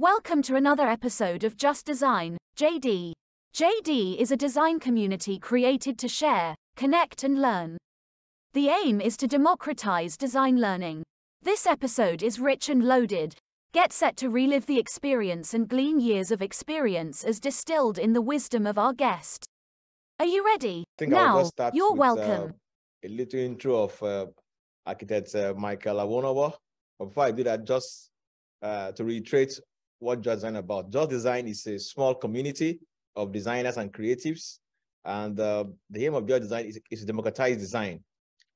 Welcome to another episode of Just Design, JD. JD is a design community created to share, connect, and learn. The aim is to democratize design learning. This episode is rich and loaded. Get set to relive the experience and glean years of experience as distilled in the wisdom of our guest. Are you ready? now, you're with, welcome. Uh, a little intro of uh, architect uh, Michael Awonowo. Before I do that, just uh, to reiterate what Just Design about. Just Design is a small community of designers and creatives. And uh, the aim of Just Design is, is to democratize design.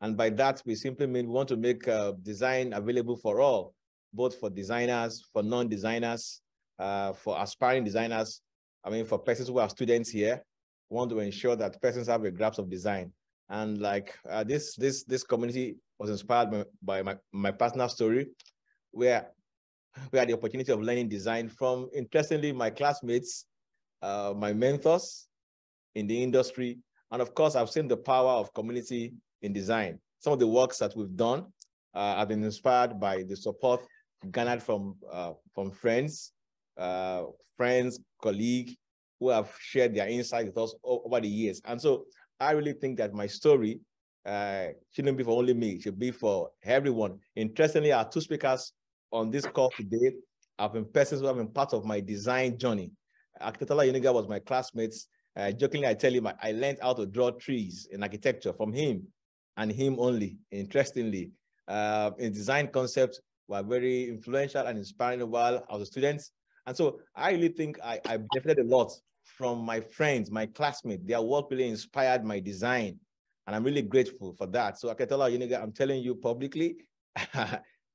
And by that, we simply mean we want to make uh, design available for all, both for designers, for non-designers, uh, for aspiring designers. I mean, for persons who are students here, we want to ensure that persons have a grasp of design. And like uh, this, this, this community was inspired by, by my, my personal story, where we had the opportunity of learning design from, interestingly, my classmates, uh, my mentors in the industry. And of course, I've seen the power of community in design. Some of the works that we've done uh, have been inspired by the support garnered from, uh, from friends, uh, friends, colleagues who have shared their insights with us over the years. And so I really think that my story uh, shouldn't be for only me, it should be for everyone. Interestingly, our two speakers on this call today I've been persons who have been part of my design journey. Adetola Oyenuga was my classmate. Uh, jokingly, I tell him I, I learned how to draw trees in architecture from him and him only, interestingly. Uh, in design concepts were very influential and inspiring while I was a student. And so I really think I, I benefited a lot from my friends, my classmates. Their work really inspired my design. And I'm really grateful for that. So Adetola Oyenuga, I'm telling you publicly,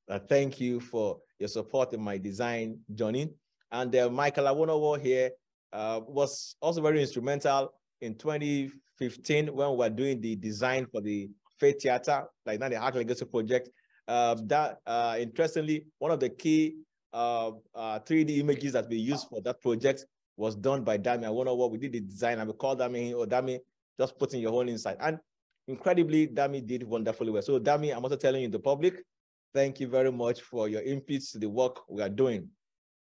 Uh, thank you for your support in my design journey. And uh, Michael Awonowo here uh, was also very instrumental in 2015 when we were doing the design for the Faith Theater, like now the Art Legacy Project. Uh, that, uh, interestingly, one of the key 3D uh, images that we used for that project was done by Dami Awonowo. We did the design and we called Dami, or oh, Dami, just putting your whole insight. And incredibly, Dami did wonderfully well. So Dami, I'm also telling you the public, Thank you very much for your inputs to the work we are doing.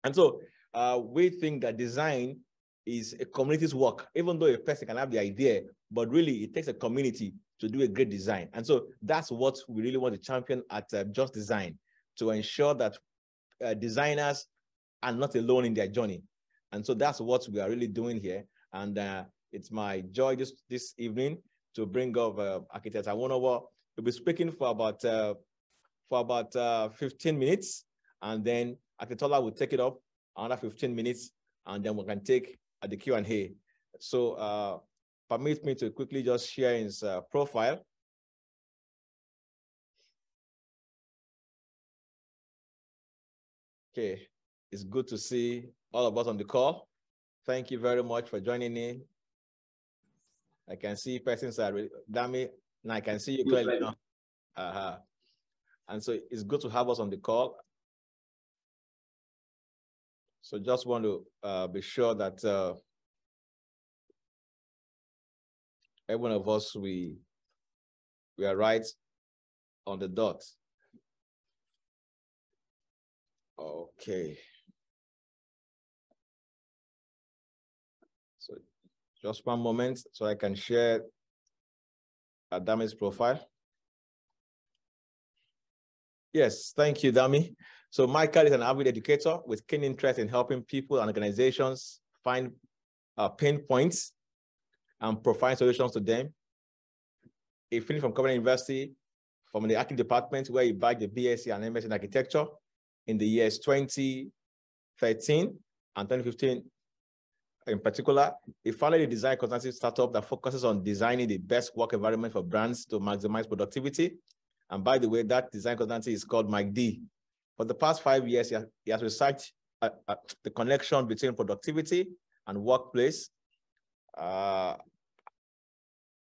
And so uh, we think that design is a community's work, even though a person can have the idea, but really it takes a community to do a great design. And so that's what we really want to champion at uh, Just Design, to ensure that uh, designers are not alone in their journey. And so that's what we are really doing here. And uh, it's my joy this, this evening to bring up uh, architect Awonowo. We'll be speaking for about uh, for about uh, 15 minutes, and then Adetola will take it up another 15 minutes, and then we can take uh, the Q&A. So uh, permit me to quickly just share his uh, profile. Okay, it's good to see all of us on the call. Thank you very much for joining me. I can see persons are, Dami, now I can see you clearly now. Uh -huh. And so it's good to have us on the call. So just want to uh, be sure that uh, every one of us, we, we are right on the dot. Okay. So just one moment so I can share Adame's profile. Yes, thank you, Dami. So Michael is an avid educator with keen interest in helping people and organizations find uh, pain points and provide solutions to them. He finished from Covenant University from the Architect Department where he bagged the BSc and MS in Architecture in the years 2013 and 2015 in particular. He founded a design consultancy startup that focuses on designing the best work environment for brands to maximize productivity and by the way, that design consultancy is called Mike D. For the past five years, he has, he has researched uh, uh, the connection between productivity and workplace uh,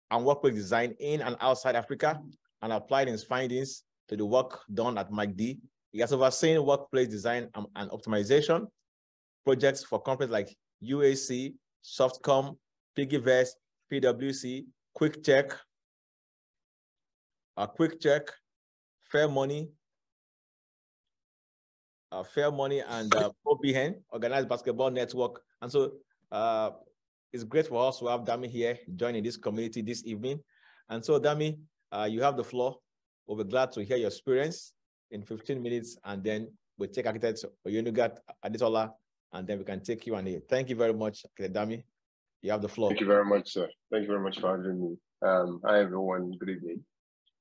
and workplace design in and outside Africa and applied his findings to the work done at Mike D. He has overseen workplace design and, and optimization projects for companies like UAC, Softcom, PiggyVest, PwC, QuickCheck, a quick check, fair money, uh, Fair Money and uh, OBN, Organized Basketball Network. And so uh, it's great for us to have Dami here joining this community this evening. And so, Dami, uh, you have the floor. We'll be glad to hear your experience in 15 minutes, and then we'll take architect Oyenuga Adetola, and then we can take you and it Thank you very much, Dami. You have the floor. Thank you very much, sir. Thank you very much for having me. Um, hi, everyone. Good evening.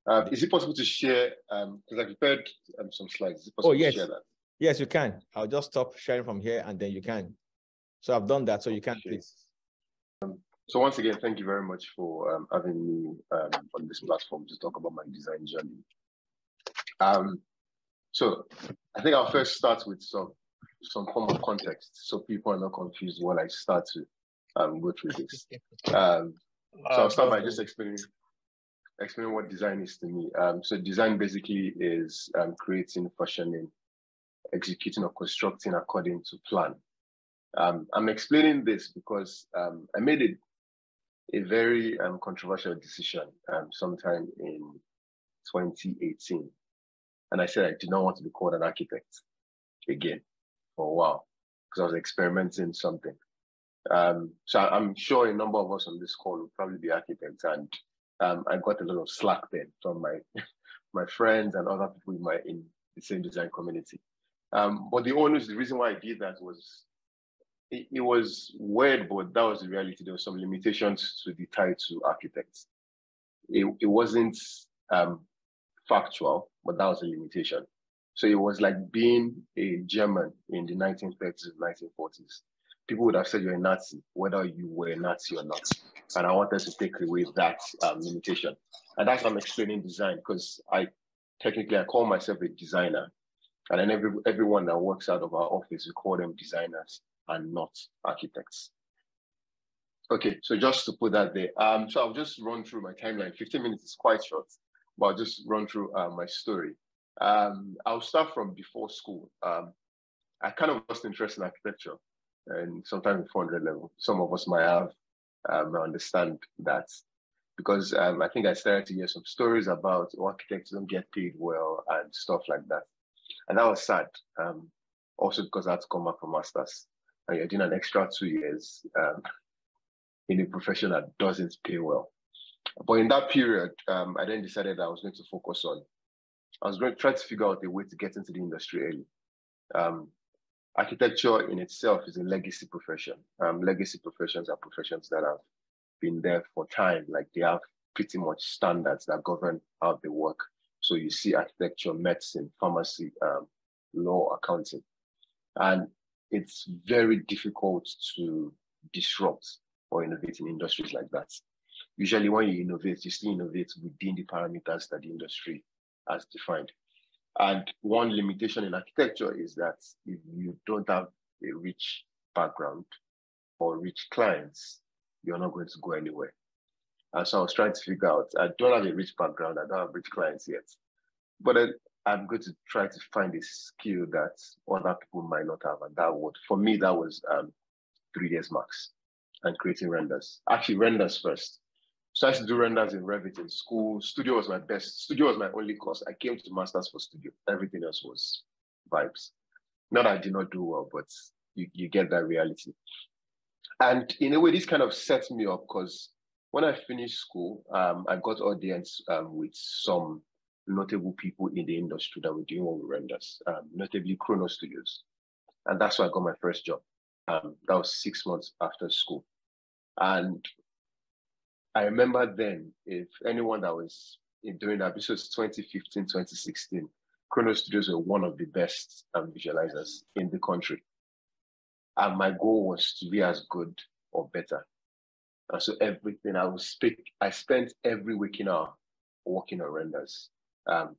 Uh, is it possible to share? Because um, I prepared um, some slides. Is it possible oh, yes. to share that? Yes, you can. I'll just stop sharing from here, and then you can. So I've done that, so you can, please. Um, so once again, thank you very much for um, having me um, on this platform to talk about my design journey. Um, so I think I'll first start with some some form of context so people are not confused when I start to um, go through this. Um, so I'll start by just explaining explaining what design is to me. Um, so design basically is um, creating, fashioning, executing or constructing according to plan. Um, I'm explaining this because um, I made it a very um, controversial decision um, sometime in 2018. And I said I did not want to be called an architect again for a while because I was experimenting something. So I'm sure a number of us on this call will probably be architects, and um, I got a lot of slack then from my my friends and other people in my in the same design community. Um, but the only the reason why I did that was it, it, was weird, but that was the reality. There were some limitations to the title architects. It, it wasn't um, factual, but that was a limitation. So it was like being a German in the 1930s and 1940s. People would have said you're a Nazi, whether you were a Nazi or not. And I wanted to take away that um, limitation. And that's why I'm explaining design, because I technically I call myself a designer. And then every, everyone that works out of our office, we call them designers and not architects. Okay, so just to put that there, um, so I'll just run through my timeline. 15 minutes is quite short, but I'll just run through uh, my story. Um, I'll start from before school. Um, I kind of lost interest in architecture and sometimes 400 level. Some of us might have um, understand that because um, I think I started to hear some stories about architects don't get paid well and stuff like that. And that was sad. Um, also because I had to come back from masters and you're doing an extra two years um, in a profession that doesn't pay well. But in that period, um, I then decided I was going to focus on, I was going to try to figure out a way to get into the industry early. Architecture in itself is a legacy profession. Um, legacy professions are professions that have been there for time, like they have pretty much standards that govern how they work. So you see architecture, medicine, pharmacy, um, law, accounting. And it's very difficult to disrupt or innovate in industries like that. Usually, when you innovate, you still innovate within the parameters that the industry has defined. And one limitation in architecture is that if you don't have a rich background or rich clients, you're not going to go anywhere. And so I was trying to figure out, I don't have a rich background, I don't have rich clients yet. But I'm going to try to find a skill that other people might not have. And that would, for me, that was um, 3ds Max and creating renders. Actually, renders first. So I used to do renders in Revit in school. Studio was my best. Studio was my only course. I came to masters for studio. Everything else was vibes. Not that I did not do well, but you, you get that reality. And in a way, this kind of set me up because when I finished school, um, I got audience um, with some notable people in the industry that were doing what we renders, um, notably Chrono Studios. And that's where I got my first job. Um, that was six months after school. And I remember then, if anyone that was doing that, this was 2015, 2016, Chrono Studios were one of the best um, visualizers in the country. And my goal was to be as good or better. And so everything I would speak, I spent every waking hour working on renders um,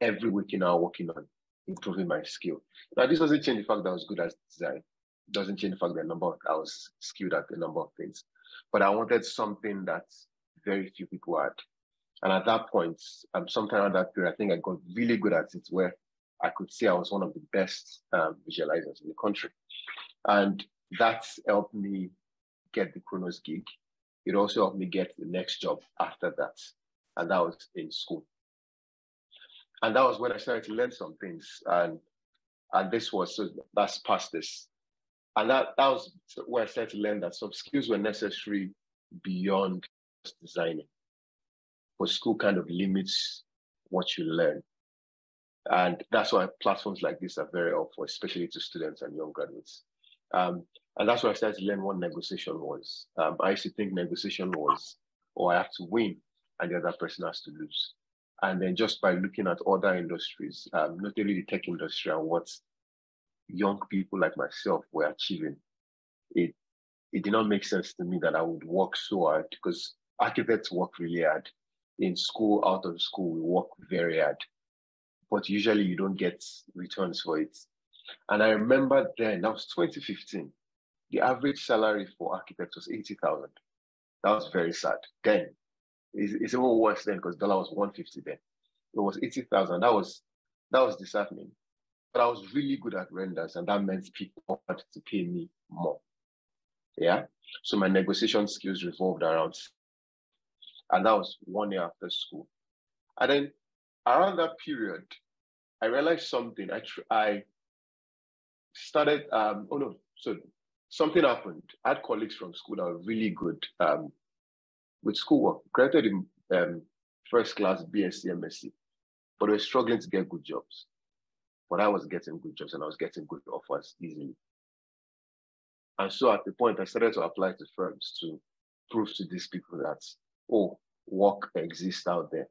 every week now working on improving my skill. Now, this doesn't change the fact that I was good at design. It doesn't change the fact that number I was skilled at a number of things. But I wanted something that very few people had. And at that point, um, sometime at that period, I think I got really good at it where I could see I was one of the best um, visualizers in the country. And that helped me get the Chronos gig. It also helped me get the next job after that. And that was in school and that was when I started to learn some things. And And this was so that's past this. And that, that was where I started to learn that some skills were necessary beyond just designing. But school kind of limits what you learn. And that's why platforms like this are very helpful, especially to students and young graduates. Um, and that's why I started to learn what negotiation was. Um, I used to think negotiation was, oh, I have to win and the other person has to lose. And then just by looking at other industries, um, not only the tech industry and what young people like myself were achieving, it it did not make sense to me that I would work so hard because architects work really hard. In school, out of school, we work very hard, but usually you don't get returns for it. And I remember then, that was 2015, the average salary for architects was 80,000. That was very sad. Then, it's, it's even worse then because dollar was 150 then. It was 80,000. That was that was disheartening. But I was really good at renders, and that meant people wanted to pay me more. Yeah. So my negotiation skills revolved around, and that was one year after school. And then around that period, I realized something. I tr- I started. Um, oh no, so something happened. I had colleagues from school that were really good um, with schoolwork, graduated in um, first class BSc, MSc, but were struggling to get good jobs. But I was getting good jobs and I was getting good offers easily. And so at the point, I started to apply to firms to prove to these people that, oh, work exists out there.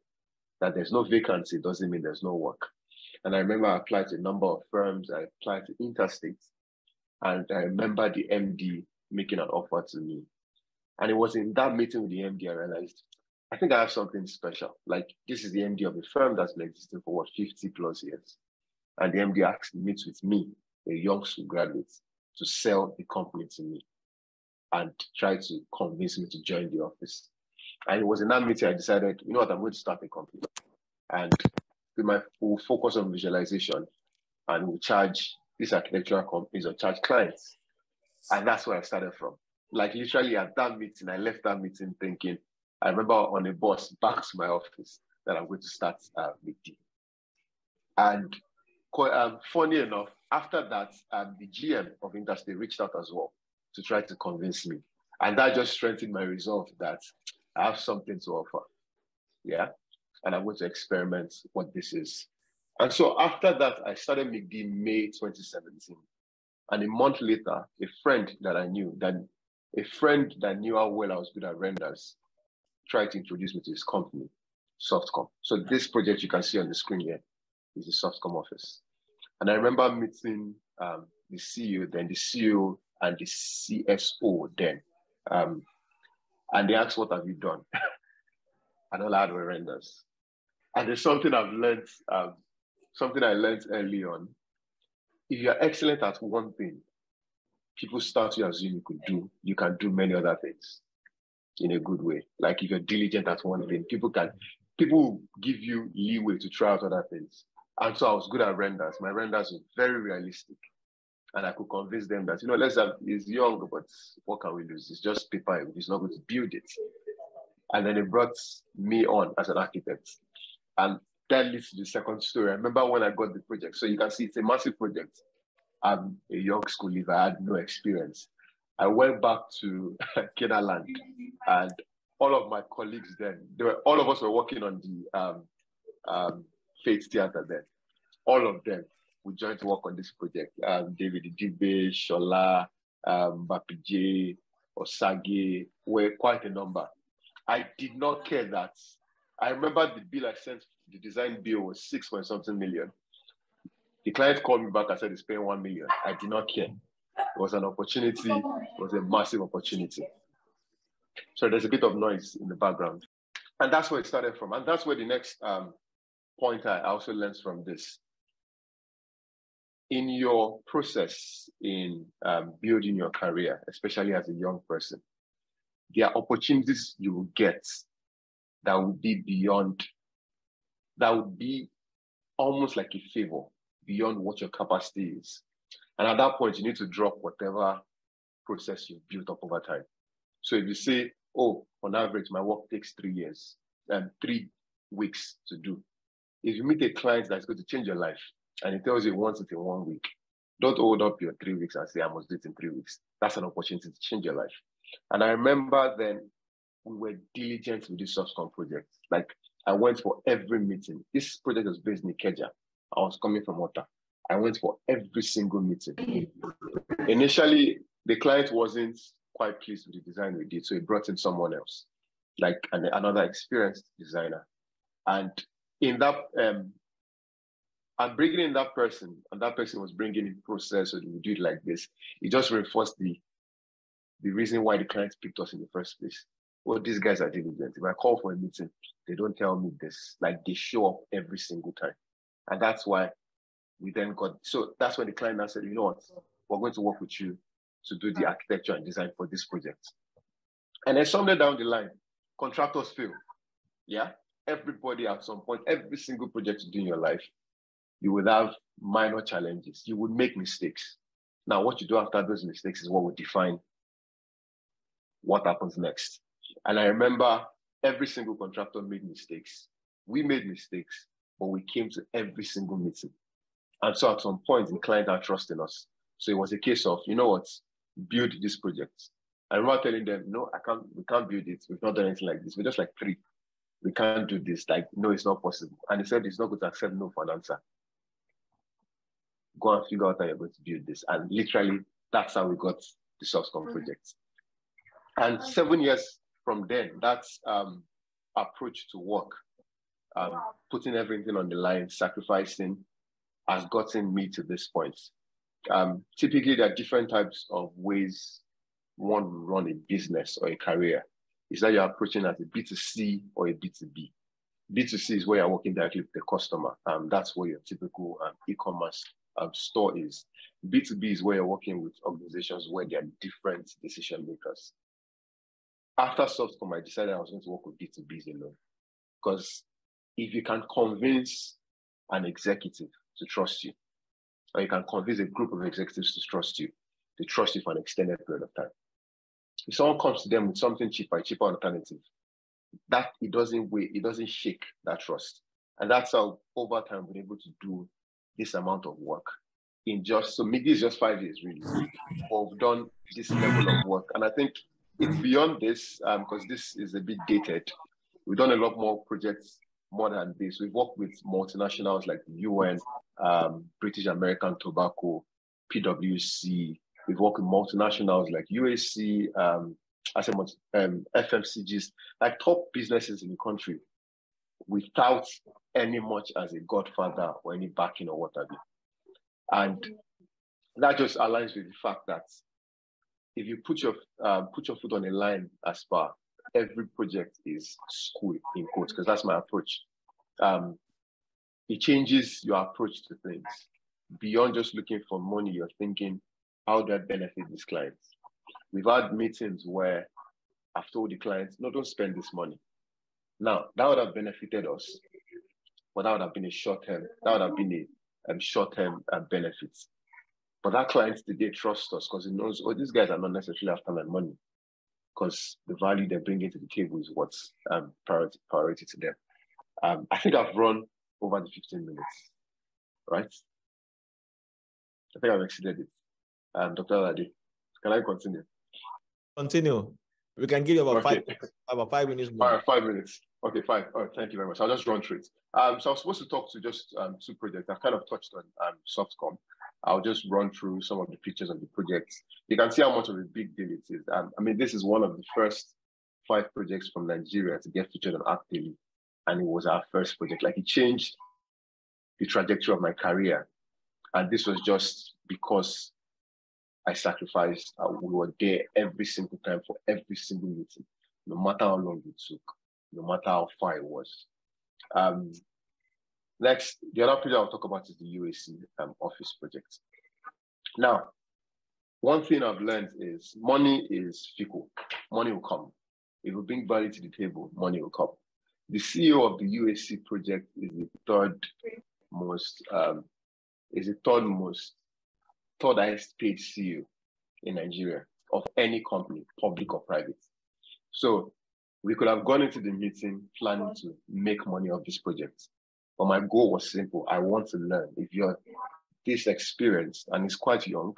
That there's no vacancy doesn't mean there's no work. And I remember I applied to a number of firms. I applied to Interstate. And I remember the MD making an offer to me. And it was in that meeting with the MD I realized, I think I have something special. Like this is the MD of a firm that's been existing for what, 50 plus years. And the MD actually meets with me, a young school graduate, to sell the company to me and try to convince me to join the office. And it was in that meeting I decided, you know what, I'm going to start a company. And with my full focus on visualization and we'll charge these architectural companies or charge clients. And that's where I started from. Like literally at that meeting, I left that meeting thinking, I remember on a bus back to my office that I'm going to start uh, D. And um, funny enough, after that, um, the GM of Interstate reached out as well to try to convince me. And that just strengthened my resolve that I have something to offer. Yeah. And I'm going to experiment what this is. And so after that, I started McD May 2017. And a month later, a friend that I knew, that a friend that knew how well I was good at renders, tried to introduce me to his company, Softcom. So this project you can see on the screen here is the Softcom office. And I remember meeting um, the CEO, then the CEO and the CSO then. Um, and they asked, what have you done? and all I had were renders. And there's something I've learned, um, something I learned early on. If you're excellent at one thing, people start to assume you could do, you can do many other things in a good way. Like if you're diligent at one thing, people can, people give you leeway to try out other things. And so I was good at renders. My renders were very realistic. And I could convince them that, you know, let's have, he's young, but what can we lose? It's just paper. He's not going to build it. And then it brought me on as an architect. And that leads to the second story. I remember when I got the project. So you can see it's a massive project. I'm a young school leaver. I had no experience. I went back to Canaanland and all of my colleagues then, they were, all of us were working on the um, um, Faith Theatre then. All of them we joined to work on this project. Um, David Dibe, Shola, um, Bapije, Osage, were quite a number. I did not care that. I remember the bill I sent, the design bill was six point something million. The client called me back and said he's paying one million. I did not care. It was an opportunity, it was a massive opportunity. So there's a bit of noise in the background. And that's where it started from. And that's where the next um, point I also learned from this. In your process in um, building your career, especially as a young person, there are opportunities you will get that would be beyond, that would be almost like a favor beyond what your capacity is. And at that point, you need to drop whatever process you've built up over time. So if you say, oh, on average, my work takes three years and um, three weeks to do, if you meet a client that's going to change your life, and he tells you he wants it in one week, don't hold up your three weeks and say, I must do it in three weeks. That's an opportunity to change your life. And I remember then we were diligent with this Softcom project. Like I went for every meeting. This project was based in Ikeja. I was coming from Ota. I went for every single meeting. Initially, the client wasn't quite pleased with the design we did, so he brought in someone else, like an, another experienced designer. And in that, um, I'm bringing in that person, and that person was bringing in process, so we do it like this. It just reinforced the the reason why the client picked us in the first place. Well, these guys are diligent. If I call for a meeting, they don't tell me this. Like they show up every single time. And that's why we then got, so that's when the client now said, you know what, we're going to work with you to do the architecture and design for this project. And then somewhere down the line, contractors fail. Yeah. Everybody at some point, every single project you do in your life, you will have minor challenges. You would make mistakes. Now, what you do after those mistakes is what will define what happens next. And I remember every single contractor made mistakes. We made mistakes, but we came to every single meeting. And so at some point, the client trust in us. So it was a case of, you know what, build this project. I remember telling them, no, I can't, we can't build it. We've not done anything like this. We're just like three. We can't do this. Like, no, it's not possible. And he said he's not going to accept no for an answer. Go and figure out how you're going to build this. And literally, that's how we got the Softcom mm-hmm. project. And seven years from then, that um, approach to work, um, putting everything on the line, sacrificing, has gotten me to this point. Um, typically, there are different types of ways one run a business or a career. Is that you're approaching as a B2C or a B2B. B2C is where you're working directly with the customer. Um, that's where your typical um, e-commerce um, store is. B2B is where you're working with organizations where there are different decision makers after Softcom, I decided I was going to work with B2Bs alone. Because if you can convince an executive to trust you, or you can convince a group of executives to trust you, they trust you for an extended period of time. If someone comes to them with something cheaper, cheaper alternative, that it doesn't weigh, it doesn't shake that trust. And that's how over time we're able to do this amount of work in just so maybe it's just five years really. We've done this level of work. And I think it's beyond this because um, this is a bit dated. We've done a lot more projects more than this. We've worked with multinationals like the UN, um, British American Tobacco, PwC. We've worked with multinationals like UAC, um, said um, FMCGs, like top businesses in the country, without any much as a godfather or any backing or whatever. And that just aligns with the fact that if you put your uh, put your foot on a line as far, every project is school in quotes because that's my approach. Um, it changes your approach to things beyond just looking for money. You're thinking, how do I benefit these clients? We've had meetings where I've told the clients, no, don't spend this money. Now that would have benefited us, but that would have been a short term. That would have been a um, short term uh, benefits. But that client today trusts us because he knows, oh, these guys are not necessarily after my money because the value they're bringing to the table is what's um, priority, priority to them. Um, I think I've run over the 15 minutes, right? I think I've exceeded it. Um, Dr. Alade, can I continue? Continue. We can give you about okay. five about five minutes more. All right, five minutes. Okay, fine. All right, thank you very much. I'll just run through it. Um, so I was supposed to talk to just um, two projects. I kind of touched on um, Softcom. I'll just run through some of the pictures of the projects. You can see how much of a big deal it is. Um, I mean, this is one of the first five projects from Nigeria to get featured on ArchDaily. And it was our first project. Like it changed the trajectory of my career. And this was just because I sacrificed. We were there every single time for every single meeting, no matter how long it took, no matter how far it was. Um, Next, the other project I'll talk about is the UAC um, office project. Now, one thing I've learned is money is fickle. Money will come. If you bring value to the table, money will come. The CEO of the UAC project is the third most, um, is the third most, third highest paid CEO in Nigeria of any company, public or private. So we could have gone into the meeting planning to make money of this project But my goal was simple. I want to learn. If you're this experienced and it's quite young,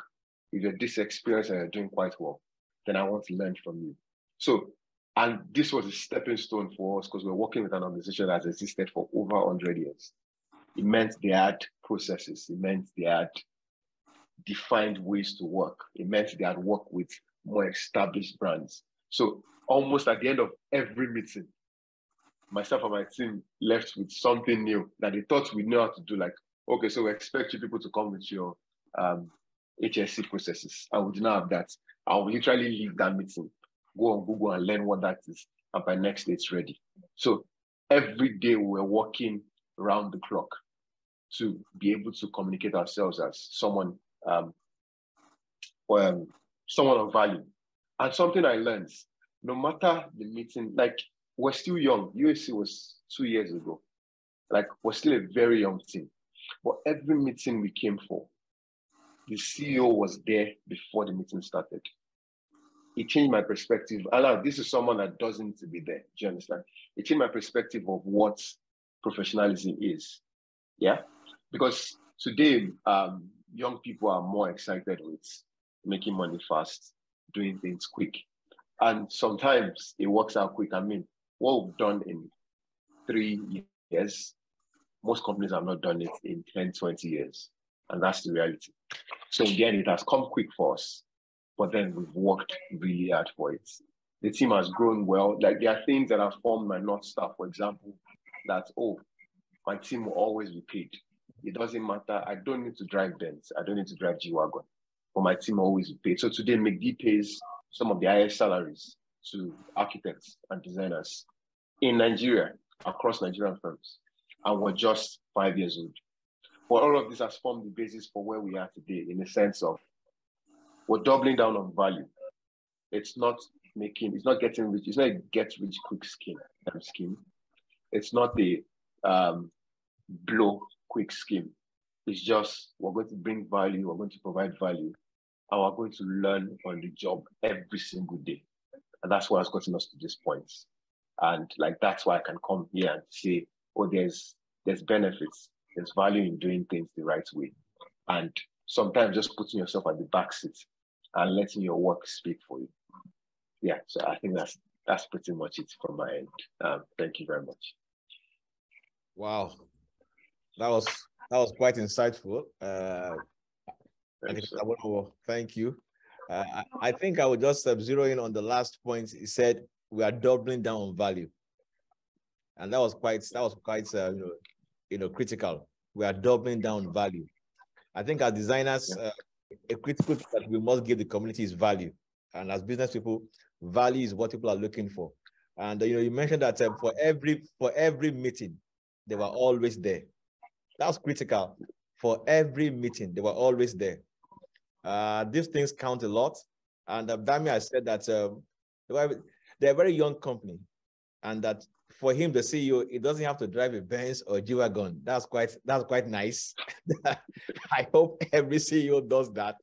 if you're this experienced and you're doing quite well, then I want to learn from you. So, and this was a stepping stone for us because we're working with an organization that has existed for over 100 years. It meant they had processes, it meant they had defined ways to work, it meant they had worked with more established brands. So, almost at the end of every meeting, myself and my team left with something new that they thought we knew how to do. Like, okay, so we expect you people to come with your um, HSC processes, I would not have that. I will literally leave that meeting, go on Google and learn what that is, and by next day it's ready. So every day we're working around the clock to be able to communicate ourselves as someone, um, um, someone of value. And something I learned, no matter the meeting, like we're still young. UAC was two years ago. Like we're still a very young team. But every meeting we came for, the CEO was there before the meeting started. It changed my perspective. And this is someone that doesn't need to be there. Do you understand? It changed my perspective of what professionalism is. Yeah. Because today, um, young people are more excited with making money fast, doing things quick. And sometimes it works out quick. I mean, what we've done in three years, most companies have not done it in 10, 20 years. And that's the reality. So in the end, it has come quick for us, but then we've worked really hard for it. The team has grown well. Like there are things that have formed my North Star, for example, that, oh, my team will always be paid. It doesn't matter. I don't need to drive Benz. I don't need to drive G-Wagon, but my team always paid. So today, McD pays some of the highest salaries to architects and designers in Nigeria, across Nigerian firms. And we're just five years old. But all of this has formed the basis for where we are today in the sense of we're doubling down on value. It's not making, it's not getting rich, it's not a get rich quick scheme. Scheme. It's not the um, blow quick scheme. It's just we're going to bring value, we're going to provide value, and we're going to learn on the job every single day. And that's what has gotten us to this point. And like that's why I can come here and say, oh, there's there's benefits there's value in doing things the right way. And sometimes just putting yourself at the back seat and letting your work speak for you. Yeah, so I think that's that's pretty much it from my end. Um, thank you very much. Wow, that was that was quite insightful. Uh, thank you. Uh, I, think I would just zero in on the last point. He said we are doubling down on value, and that was quite that was quite uh, you know you know, critical. We are doubling down value. I think as designers, uh, a critical thing that we must give the community is value. And as business people, value is what people are looking for. And uh, you know, you mentioned that uh, for every for every meeting, they were always there. That's critical. For every meeting, they were always there. Uh, these things count a lot. And uh, Dami has said that um, they're a very young company, and that for him, the CEO, he doesn't have to drive a Benz or G wagon. That's quite that's quite nice. I hope every CEO does that.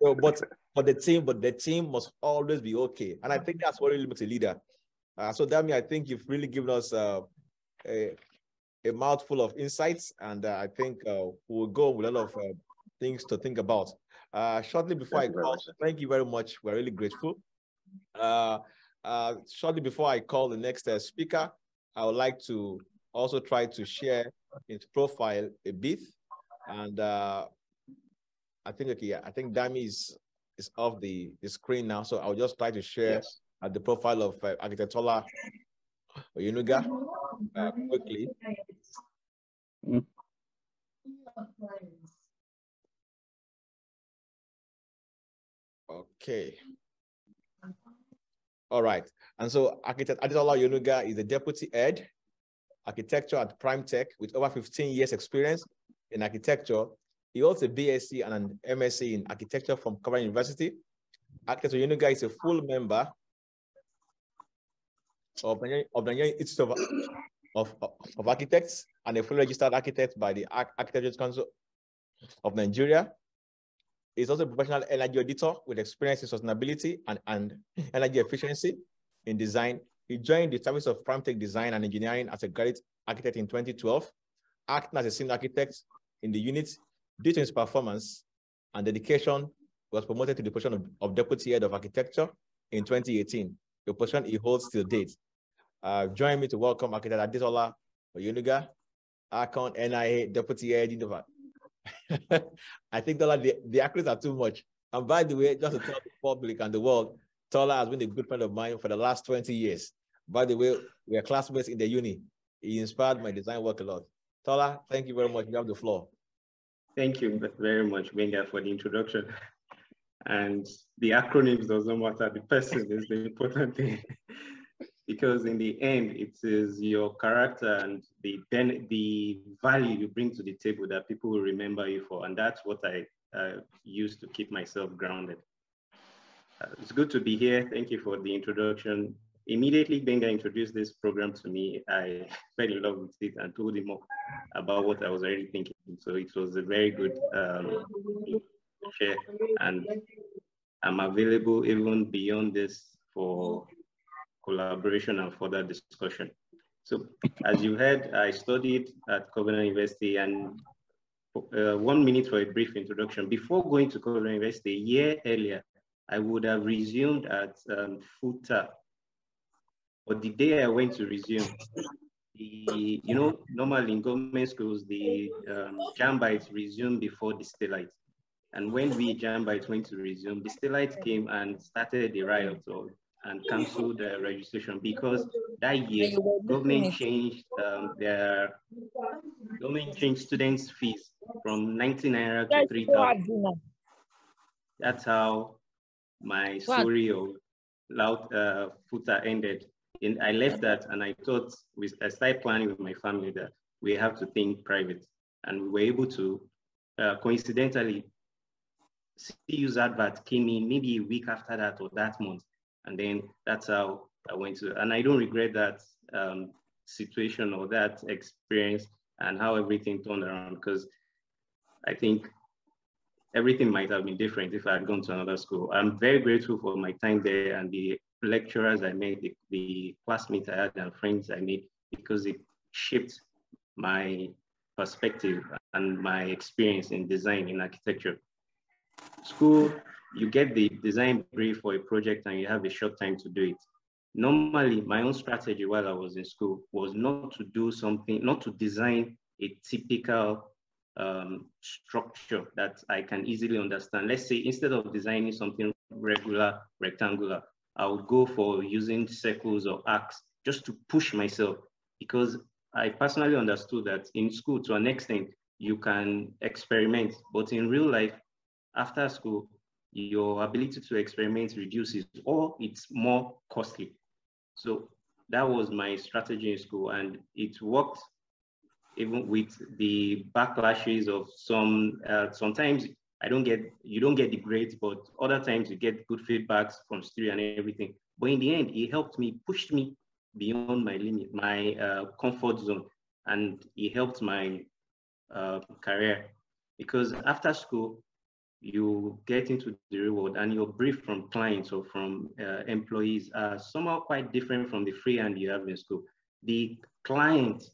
So, but for the team, but the team must always be okay, and I think that's what really makes a leader. Uh, so, Dami, I think you've really given us uh, a a mouthful of insights, and uh, I think uh, we'll go with a lot of uh, things to think about. Uh, shortly before thank I call, thank you very much. We're really grateful. shortly before I call the next speaker, I would like to also try to share his profile a bit. And uh, I think, okay, yeah, I think Dami is, is off the, the screen now. So I'll just try to share yes. uh, the profile of uh, Architectola Oyenuga uh, quickly. Mm. Okay. All right. And so architect Adetola Oyenuga is the deputy head architecture at Prime Tech with over 15 years experience in architecture. He holds a BSc and an MSc in architecture from Covenant University. Architect Oyenuga is a full member of the of the Institute of, of, of Architects and a fully registered architect by the Architecture Council of Nigeria. He's also a professional energy auditor with experience in sustainability and, and energy efficiency in design. He joined the Service of Prime Tech Design and Engineering as a graduate architect in 2012. acting as a senior architect in the unit. Due to his performance and dedication, was promoted to the position of, of Deputy Head of Architecture in 2018, the position he holds till date. Uh, join me to welcome Architect Adetola Oyenuga, ARCON NIA Deputy Head. I think Tola, the, the acronyms are too much. And by the way, just to tell the public and the world, Tola has been a good friend of mine for the last 20 years. By the way, we are classmates in the uni. He inspired my design work a lot. Tola, thank you very much. You have the floor. Thank you very much, Benga, for the introduction. And the acronyms doesn't matter. The person is the important thing. because in the end, it is your character and the the value you bring to the table that people will remember you for. And that's what I uh, use to keep myself grounded. Uh, it's good to be here. Thank you for the introduction. Immediately, Benga introduced this program to me. I fell in love with it and told him about what I was already thinking. So it was a very good um, share. And I'm available even beyond this for collaboration and further discussion. So as you heard, I studied at Covenant University and uh, one minute for a brief introduction. Before going to Covenant University a year earlier, I would have resumed at um, FUTA. But the day I went to resume, the, you know, normally in government schools, the um, JAMBites resume before the Stellite. And when we JAMBites went to resume, the Stellite came and started the riot or and cancel the registration because that year government changed um, their government changed students fees from 19 naira to 3000 that's how my story of loud uh, FUTA ended. And i left that and i thought we i started planning with my family that we have to think private. And we were able to uh, coincidentally CU's advert came in maybe a week after that or that month and then that's how I went to, and I don't regret that um, situation or that experience and how everything turned around because I think everything might have been different if I had gone to another school. I'm very grateful for my time there and the lecturers I made, the, the classmates I had and friends I made because it shaped my perspective and my experience in design in architecture. School you get the design brief for a project and you have a short time to do it. Normally, my own strategy while I was in school was not to do something, not to design a typical um, structure that I can easily understand. Let's say instead of designing something regular, rectangular, I would go for using circles or arcs just to push myself because I personally understood that in school to an extent, you can experiment, but in real life, after school, your ability to experiment reduces or it's more costly. So that was my strategy in school and it worked even with the backlashes of some, uh, sometimes I don't get, you don't get the grades, but other times you get good feedbacks from students and everything. But in the end, it helped me, pushed me beyond my limit, my uh, comfort zone, and it helped my uh, career. Because after school, you get into the reward and your brief from clients or from uh, employees are somehow quite different from the free hand you have in school. The client,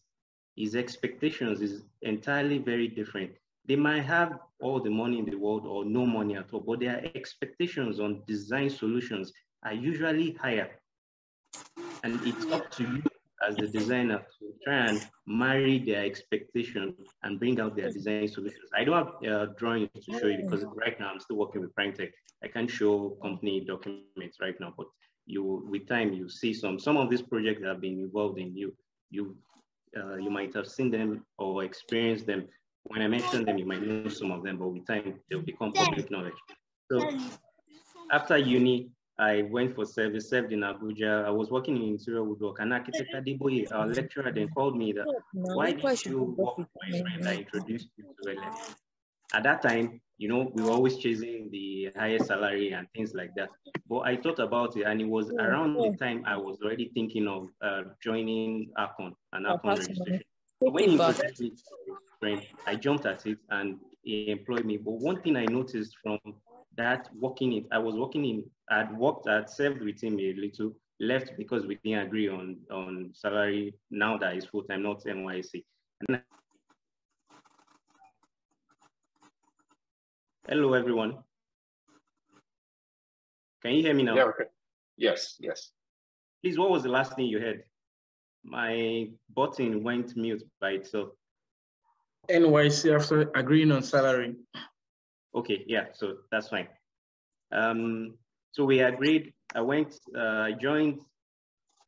his expectations is entirely very different. They might have all the money in the world or no money at all, but their expectations on design solutions are usually higher. And it's up to you as the designer to try and marry their expectation and bring out their design solutions. I don't have uh, drawings to show you because right now I'm still working with PrimeTech. I can't show company documents right now, but you, with time, you see some, some of these projects that have been involved in you, you, uh, you might have seen them or experienced them. When I mention them, you might know some of them, but with time, they'll become public knowledge. So after uni, I went for service, served in Abuja. I was working in interior woodwork. And architect Adiboye, our lecturer, then called me that, why did you work with my friend I introduced you to? At that time, you know, we were always chasing the highest salary and things like that. But I thought about it, and it was around the time I was already thinking of uh, joining ARCON and ARCON registration. So when he introduced me to friend, I jumped at it and he employed me. But one thing I noticed from that working it, I was working in, I'd worked, I'd served with him a little, left because we didn't agree on, on salary now that is full time, not NYC. And Hello, everyone. Can you hear me now? Yeah, okay. Yes, yes. Please, what was the last thing you heard? My button went mute by itself. NYC after agreeing on salary. Okay, yeah, so that's fine. Um, so we agreed, I went, uh, I joined,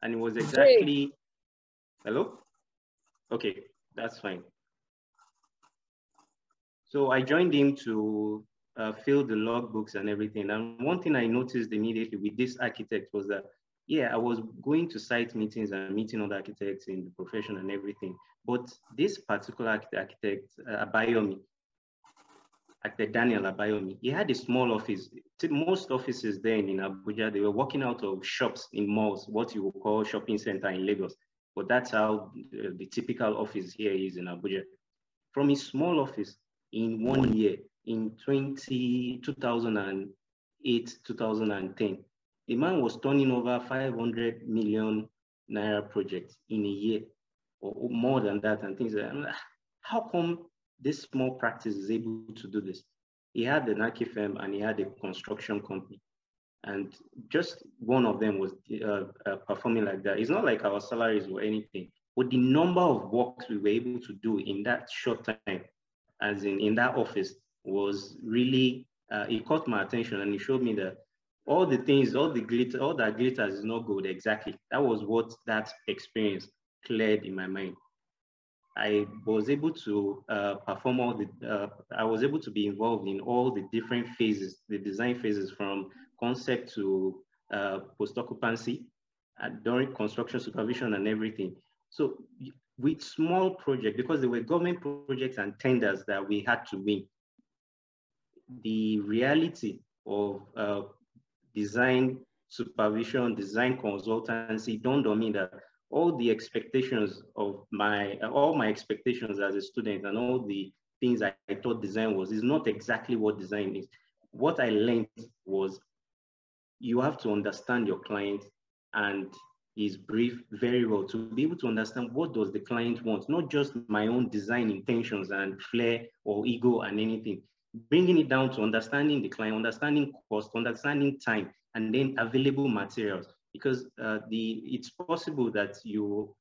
and it was exactly, hello? Okay, that's fine. So I joined him to uh, fill the logbooks and everything. And one thing I noticed immediately with this architect was that, yeah, I was going to site meetings and meeting other architects in the profession and everything. But this particular architect, uh, Abayomi, architect Daniel Abayomi, he had a small office. Most offices then in Abuja, they were working out of shops in malls, what you would call shopping center in Lagos. But that's how the, the typical office here is in Abuja. From his small office in one year, in 20, 2008, 2010, the man was turning over 500 million naira projects in a year or more than that and things like that. Ah, how come this small practice is able to do this? He had the Nike firm and he had a construction company. And just one of them was uh, uh, performing like that. It's not like our salaries or anything, but the number of works we were able to do in that short time, as in in that office, was really, uh, it caught my attention and it showed me that all the things, all the glitter, all that glitters is not good exactly. That was what that experience cleared in my mind. I was able to uh, perform all the, uh, I was able to be involved in all the different phases, the design phases from concept to uh, post-occupancy uh, during construction supervision and everything. So with small projects, because they were government projects and tenders that we had to win, the reality of uh, design supervision, design consultancy dawned on me that all the expectations of my, all my expectations as a student and all the things I, I thought design was is not exactly what design is. What I learned was you have to understand your client and his brief very well to be able to understand what does the client want, not just my own design intentions and flair or ego and anything bringing it down to understanding the client, understanding cost, understanding time, and then available materials. Because uh, the it's possible that you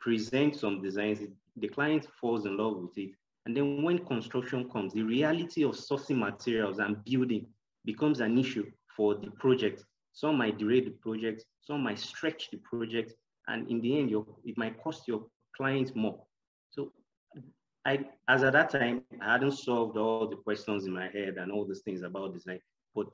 present some designs, the client falls in love with it, and then when construction comes, the reality of sourcing materials and building becomes an issue for the project. Some might delay the project, some might stretch the project, and in the end, it might cost your client more. So I, as at that time, I hadn't solved all the questions in my head and all these things about design, but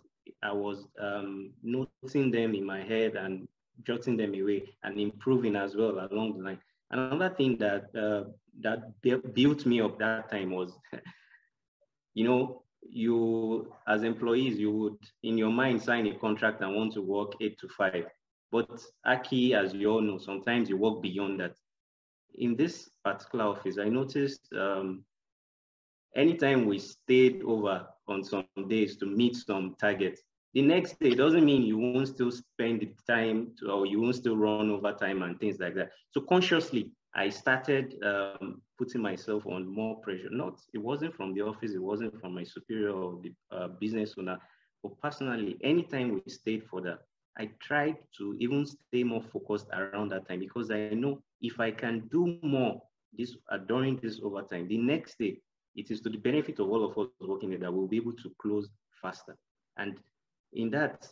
I was um, noticing them in my head and jotting them away and improving as well along the line. And another thing that uh, that built me up that time was, you know, you as employees, you would in your mind sign a contract and want to work eight to five. But Aki, as you all know, sometimes you work beyond that in this particular office, I noticed um, anytime we stayed over on some days to meet some targets, the next day doesn't mean you won't still spend the time to, or you won't still run over time and things like that. So consciously, I started um, putting myself on more pressure. Not, it wasn't from the office, it wasn't from my superior or the uh, business owner, but personally, anytime we stayed for that, I tried to even stay more focused around that time because I know if I can do more this uh, during this overtime, the next day, it is to the benefit of all of us working there that we'll be able to close faster. And in that,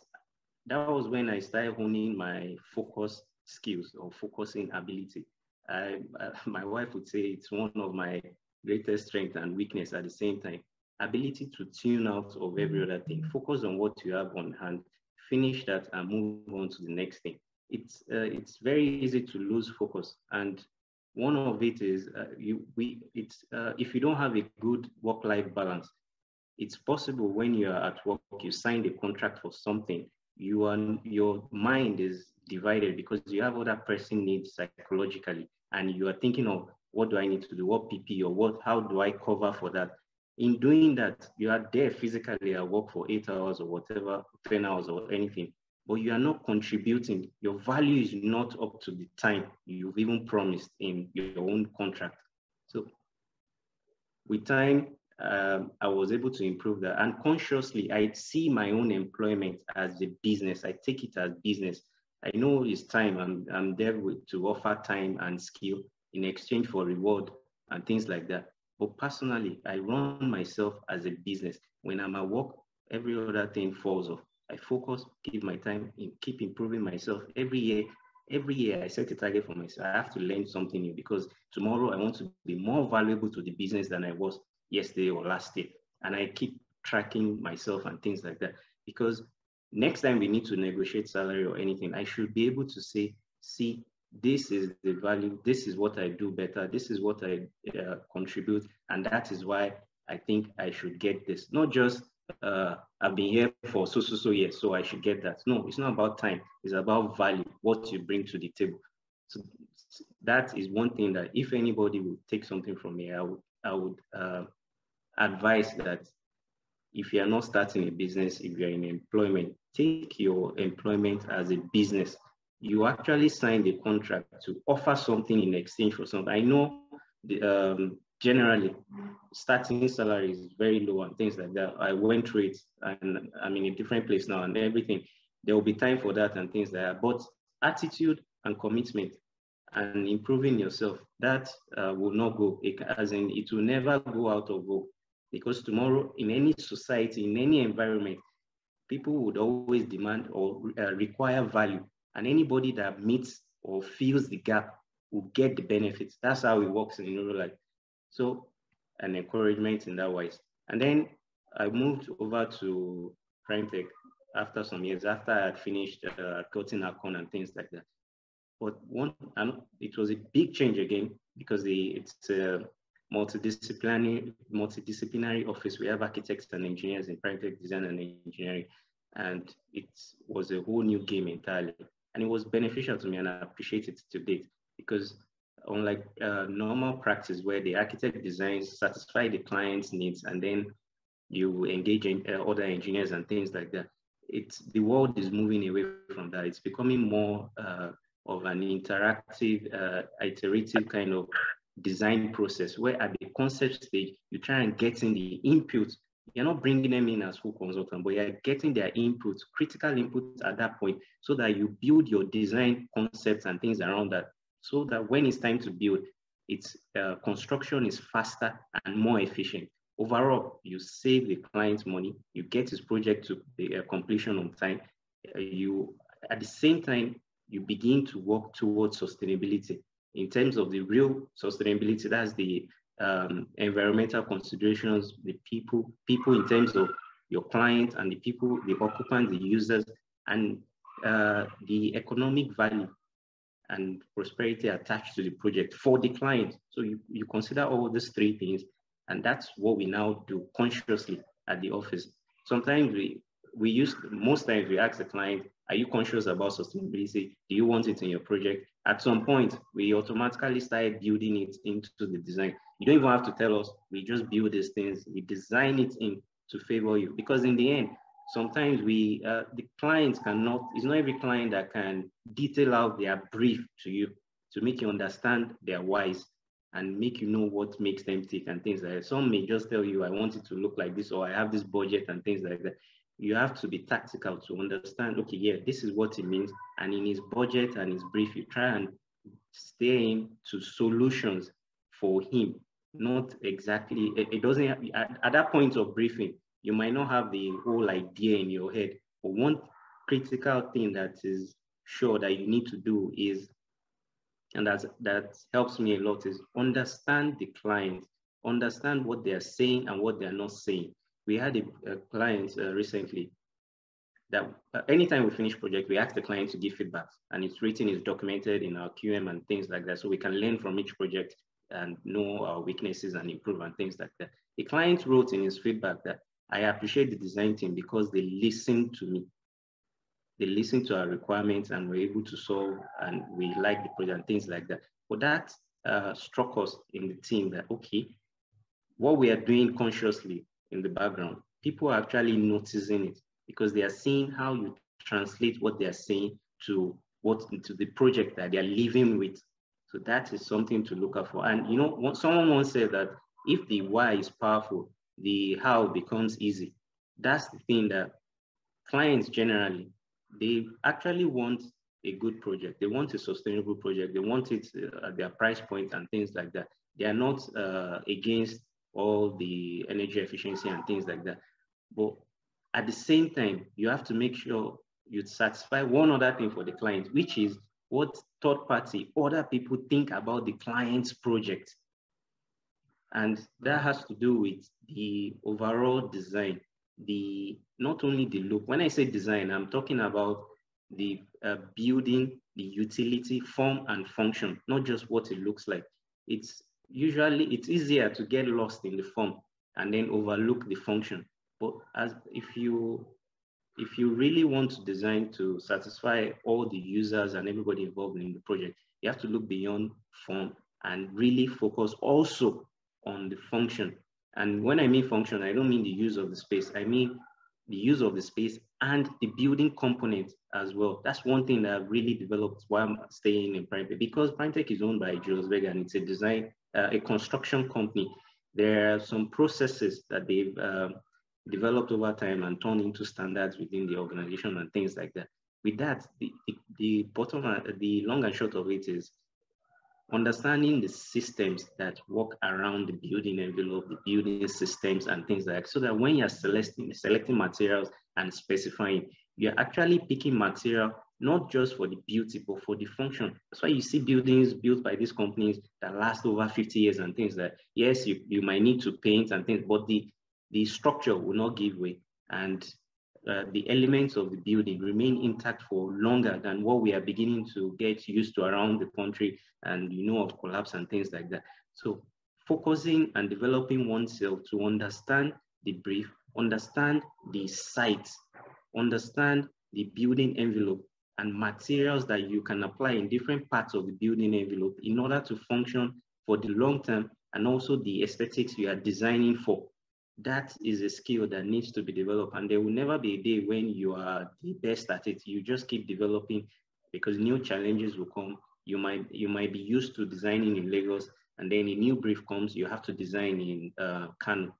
that was when I started honing my focus skills or focusing ability. I, uh, my wife would say it's one of my greatest strength and weakness at the same time. Ability to tune out of every other thing, focus on what you have on hand, finish that and move on to the next thing. It's, uh, it's very easy to lose focus. And one of it is uh, you, we, it's, uh, if you don't have a good work-life balance, it's possible when you're at work, you signed a contract for something, you are, your mind is divided because you have other pressing needs psychologically, and you are thinking of what do I need to do, what PP or what, how do I cover for that? in doing that, you are there physically at work for eight hours or whatever, 10 hours or anything, but you are not contributing. Your value is not up to the time you've even promised in your own contract. So with time, um, I was able to improve that. And consciously, I see my own employment as a business. I take it as business. I know it's time. I'm, I'm there with, to offer time and skill in exchange for reward and things like that. But personally, I run myself as a business. When I'm at work, every other thing falls off. I focus, give my time, in, keep improving myself every year. Every year, I set a target for myself. I have to learn something new because tomorrow I want to be more valuable to the business than I was yesterday or last year. And I keep tracking myself and things like that because next time we need to negotiate salary or anything, I should be able to say, see, this is the value, this is what I do better, this is what I uh, contribute, and that is why I think I should get this. Not just uh, I've been here for so so so years, so I should get that. No, it's not about time. It's about value, what you bring to the table. So that is one thing that if anybody would take something from me, I would I would uh, advise that if you are not starting a business, if you're in employment, take your employment as a business. You actually signed a contract to offer something in exchange for something. I know the, um, generally starting salary is very low and things like that. I went through it and I'm in a different place now and everything. There will be time for that and things like that. But attitude and commitment and improving yourself, that uh, will not go, it, as in it will never go out of vogue. Because tomorrow, in any society, in any environment, people would always demand or uh, require value. And anybody that meets or fills the gap will get the benefits. That's how it works in real life. So an encouragement in that wise. And then I moved over to Prime Tech after some years, after I had finished uh, cutting ARCON and things like that. But one, um, it was a big change again because the, it's a multidisciplinary, multidisciplinary office. We have architects and engineers in Prime Tech design and engineering. And it was a whole new game entirely. And it was beneficial to me and I appreciate it to date because unlike uh, normal practice where the architect designs satisfy the client's needs and then you engage in uh, other engineers and things like that. It's the world is moving away from that. It's becoming more uh, of an interactive, uh, iterative kind of design process where at the concept stage, you try and get in the input. You're not bringing them in as full consultant, but you're getting their input, critical input at that point, so that you build your design concepts and things around that so that when it's time to build, its uh, construction is faster and more efficient. Overall, you save the client money, you get his project to the uh, completion on time. Uh, you, at the same time, you begin to work towards sustainability. In terms of the real sustainability, that's the um, environmental considerations, the people, people in terms of your client and the people, the occupants, the users, and uh, the economic value and prosperity attached to the project for the client. So you, you consider all these three things, and that's what we now do consciously at the office. Sometimes we we use most times we ask the client, are you conscious about sustainability? Do you want it in your project? At some point, we automatically start building it into the design. You don't even have to tell us, we just build these things, we design it in to favor you. Because in the end, sometimes we uh, the clients cannot it's not every client that can detail out their brief to you to make you understand their whys and make you know what makes them tick and things like that. Some may just tell you, I want it to look like this, or I have this budget and things like that. You have to be tactical to understand, okay, yeah, this is what it means. And in his budget and his brief, you try and stay to solutions for him, not exactly, it, it doesn't, at, at that point of briefing, you might not have the whole idea in your head, but one critical thing that is sure that you need to do is, and that, that helps me a lot, is understand the client, understand what they are saying and what they are not saying. We had a, a client uh, recently that uh, anytime we finish project, we ask the client to give feedback and it's written, it's documented in our QM and things like that. So we can learn from each project and know our weaknesses and improve and things like that. The client wrote in his feedback that I appreciate the design team because they listen to me. They listen to our requirements and we're able to solve and we like the project and things like that. But that uh, struck us in the team that, okay, what we are doing consciously in the background, people are actually noticing it because they are seeing how you translate what they are saying to what to the project that they are living with. So that is something to look out for. And you know, someone once said that if the why is powerful, the how becomes easy. That's the thing that clients generally, they actually want a good project. They want a sustainable project. They want it uh, at their price point and things like that. They are not uh, against all the energy efficiency and things like that. But at the same time, you have to make sure you satisfy one other thing for the client, which is what third party, other people think about the client's project. And that has to do with the overall design, the not only the look. When I say design, I'm talking about the uh, building, the utility, form and function, not just what it looks like. It's usually, it's easier to get lost in the form and then overlook the function. But as if you if you really want to design to satisfy all the users and everybody involved in the project, you have to look beyond form and really focus also on the function. And when I mean function, I don't mean the use of the space. I mean the use of the space and the building component as well. That's one thing that I've really developed while I'm staying in Primetech because Primetech is owned by Julius Berger and it's a design, uh, a construction company. There are some processes that they've uh, developed over time and turned into standards within the organization and things like that. With that, the, the, the bottom, uh, the long and short of it is understanding the systems that work around the building envelope, the building systems and things like that, so that when you're selecting, selecting materials and specifying, you're actually picking material not just for the beauty, but for the function. That's why you see buildings built by these companies that last over 50 years and things that, yes, you, you might need to paint and things, but the, the structure will not give way. And uh, the elements of the building remain intact for longer than what we are beginning to get used to around the country and you know of collapse and things like that. So focusing and developing oneself to understand the brief, understand the site, understand the building envelope and materials that you can apply in different parts of the building envelope in order to function for the long term and also the aesthetics you are designing for that is a skill that needs to be developed and there will never be a day when you are the best at it. You just keep developing because new challenges will come. You might you might be used to designing in lagos and then a new brief comes you have to design in uh, kano.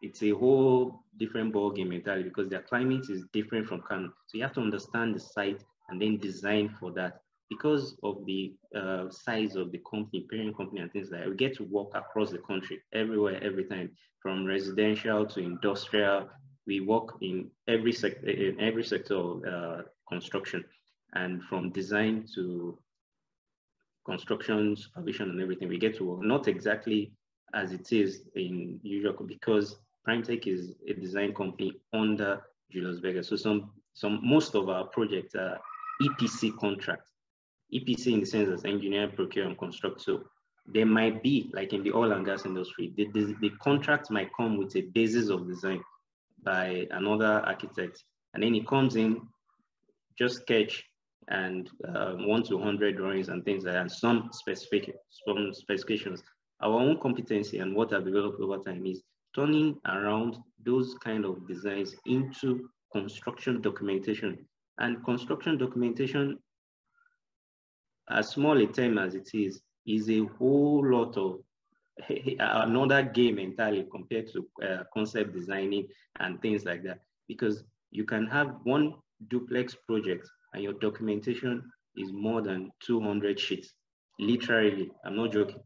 It's a whole different ballgame entirely because their climate is different from kano. So you have to understand the site and then design for that because of the uh, size of the company, parent company and things like that, we get to work across the country, everywhere, every time, from residential to industrial. We work in every sector, in every sector of uh, construction, and from design to construction, supervision, and everything. We get to work not exactly as it is in usual because PrimeTech is a design company under Julius Berger. So some, some most of our projects are EPC contracts EPC in the sense as engineer, procure, and construct. So there might be, like in the oil and gas industry, the, the, the contract might come with a basis of design by another architect. And then he comes in, just sketch and um, one to 100 drawings and things like that, and some specific some specifications. Our own competency and what I've developed over time is turning around those kind of designs into construction documentation. And construction documentation as small a term as it is, is a whole lot of another game entirely compared to uh, concept designing and things like that. Because you can have one duplex project and your documentation is more than 200 sheets. Literally, I'm not joking.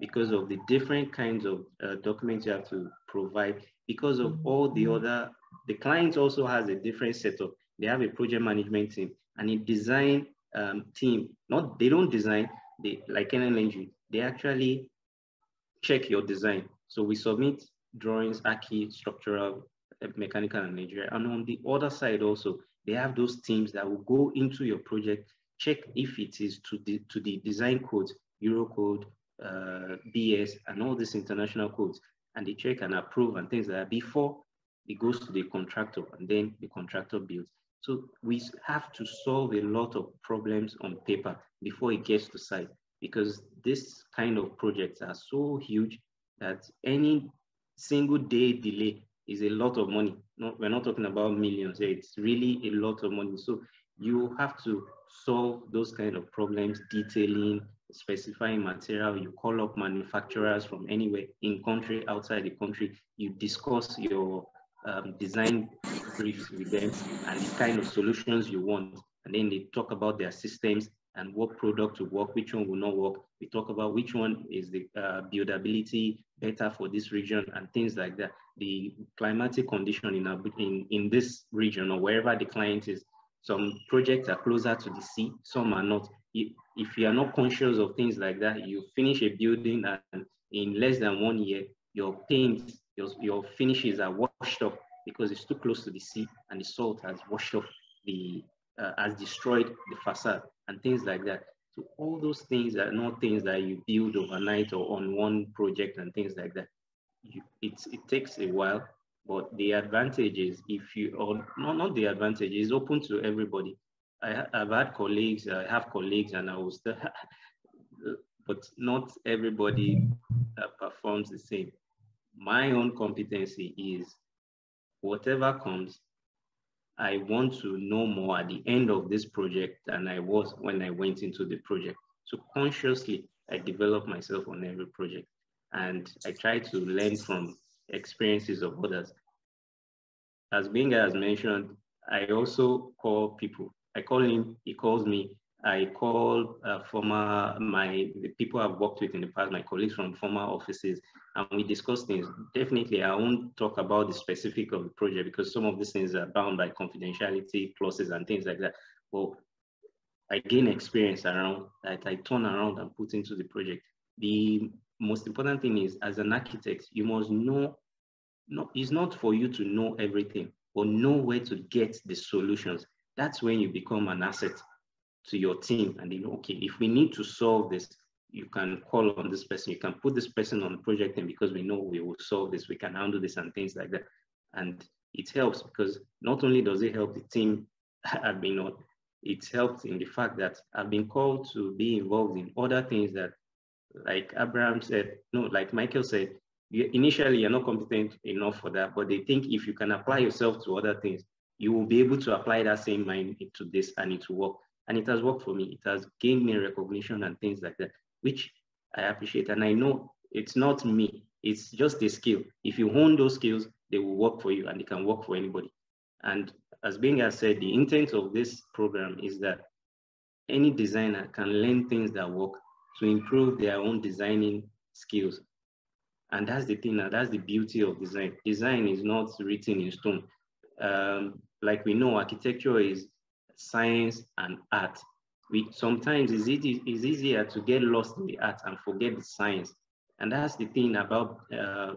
Because of the different kinds of uh, documents you have to provide, because of all the other, the client also has a different setup. They have a project management team and in design um, team, not they don't design, they like NLNG, they actually check your design. So we submit drawings, Aki, structural, uh, mechanical, and Nigeria. And on the other side also, they have those teams that will go into your project, check if it is to the, to the design codes, Eurocode, uh, BS, and all these international codes. And they check and approve and things like that before it goes to the contractor and then the contractor builds. So we have to solve a lot of problems on paper before it gets to site because this kind of projects are so huge that any single day delay is a lot of money. We're not talking about millions. Eh? It's really a lot of money. So you have to solve those kind of problems, detailing, specifying material, you call up manufacturers from anywhere in country, outside the country, you discuss your um, design briefs with them and the kind of solutions you want. And then they talk about their systems and what product will work, which one will not work. We talk about which one is the uh, buildability better for this region and things like that. The climatic condition in, in, in this region or wherever the client is. Some projects are closer to the sea, some are not. If you are not conscious of things like that, you finish a building and in less than one year, your paint, your, your finishes are washed off because it's too close to the sea and the salt has washed off the, uh, has destroyed the facade and things like that. So all those things are not things that you build overnight or on one project and things like that. You, it's, it takes a while, but the advantage is if you, or no, not the advantage, is open to everybody. I, have had colleagues, I have colleagues and I was, but not everybody uh, performs the same. My own competency is whatever comes, I want to know more at the end of this project than I was when I went into the project. So consciously, I develop myself on every project and I try to learn from experiences of others. As Benga has mentioned, I also call people. I call him, he calls me I call uh, former, my the people I've worked with in the past, my colleagues from former offices, and we discuss things. Definitely, I won't talk about the specific of the project because some of these things are bound by confidentiality clauses and things like that. But I gain experience around that I turn around and put into the project. The most important thing is, as an architect, you must know, no, it's not for you to know everything, but know where to get the solutions. That's when you become an asset to your team and then, okay, if we need to solve this, you can call on this person, you can put this person on the project and because we know we will solve this, we can handle this and things like that. And it helps because not only does it help the team I've been on, it helps in the fact that I've been called to be involved in other things that, like Abraham said, no, like Michael said, you, initially you're not competent enough for that, but they think if you can apply yourself to other things, you will be able to apply that same mind into this and it will work. And it has worked for me. It has gained me recognition and things like that, which I appreciate. And I know it's not me, it's just a skill. If you hone those skills, they will work for you and they can work for anybody. And as Benga said, the intent of this program is that any designer can learn things that work to improve their own designing skills. And that's the thing, that's the beauty of design. Design is not written in stone. Um, like we know, architecture is science and art. We, sometimes it's, easy, it's easier to get lost in the art and forget the science. And that's the thing about uh,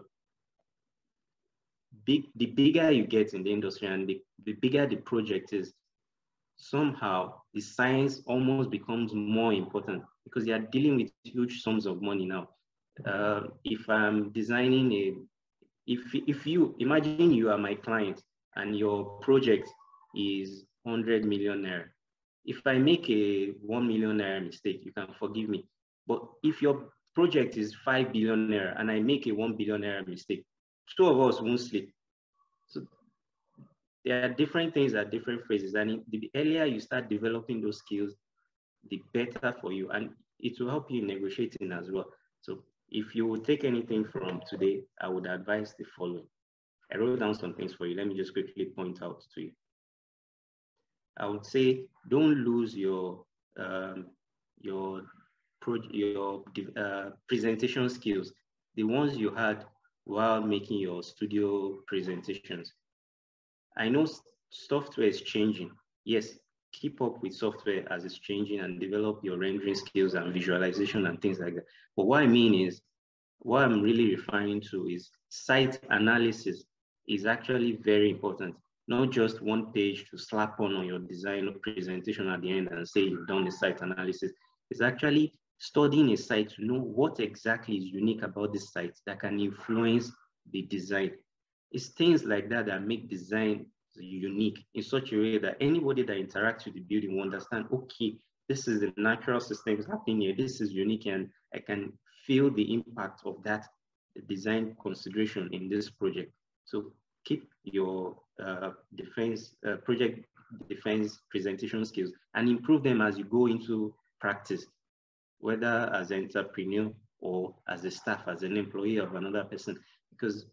big, the bigger you get in the industry and the, the bigger the project is, somehow the science almost becomes more important because you are dealing with huge sums of money now. Uh, if I'm designing a, if, if you, imagine you are my client and your project is 100 million naira. If I make a 1 million naira mistake, you can forgive me. But if your project is 5 billion naira and I make a 1 billion naira mistake, two of us won't sleep. So there are different things at different phases. And the earlier you start developing those skills, the better for you. And it will help you in negotiating as well. So if you would take anything from today, I would advise the following. I wrote down some things for you. Let me just quickly point out to you. I would say don't lose your um, your your uh, presentation skills, the ones you had while making your studio presentations. I know software is changing. Yes, keep up with software as it's changing and develop your rendering skills and visualization and things like that. But what I mean is, what I'm really referring to is site analysis is actually very important not just one page to slap on on your design presentation at the end and say you've done the site analysis. It's actually studying a site to know what exactly is unique about the site that can influence the design. It's things like that that make design unique in such a way that anybody that interacts with the building will understand, okay, this is the natural systems happening here. This is unique and I can feel the impact of that design consideration in this project. So keep your uh, defense uh, project defense presentation skills and improve them as you go into practice. whether as an entrepreneur or as a staff, as an employee of another person, because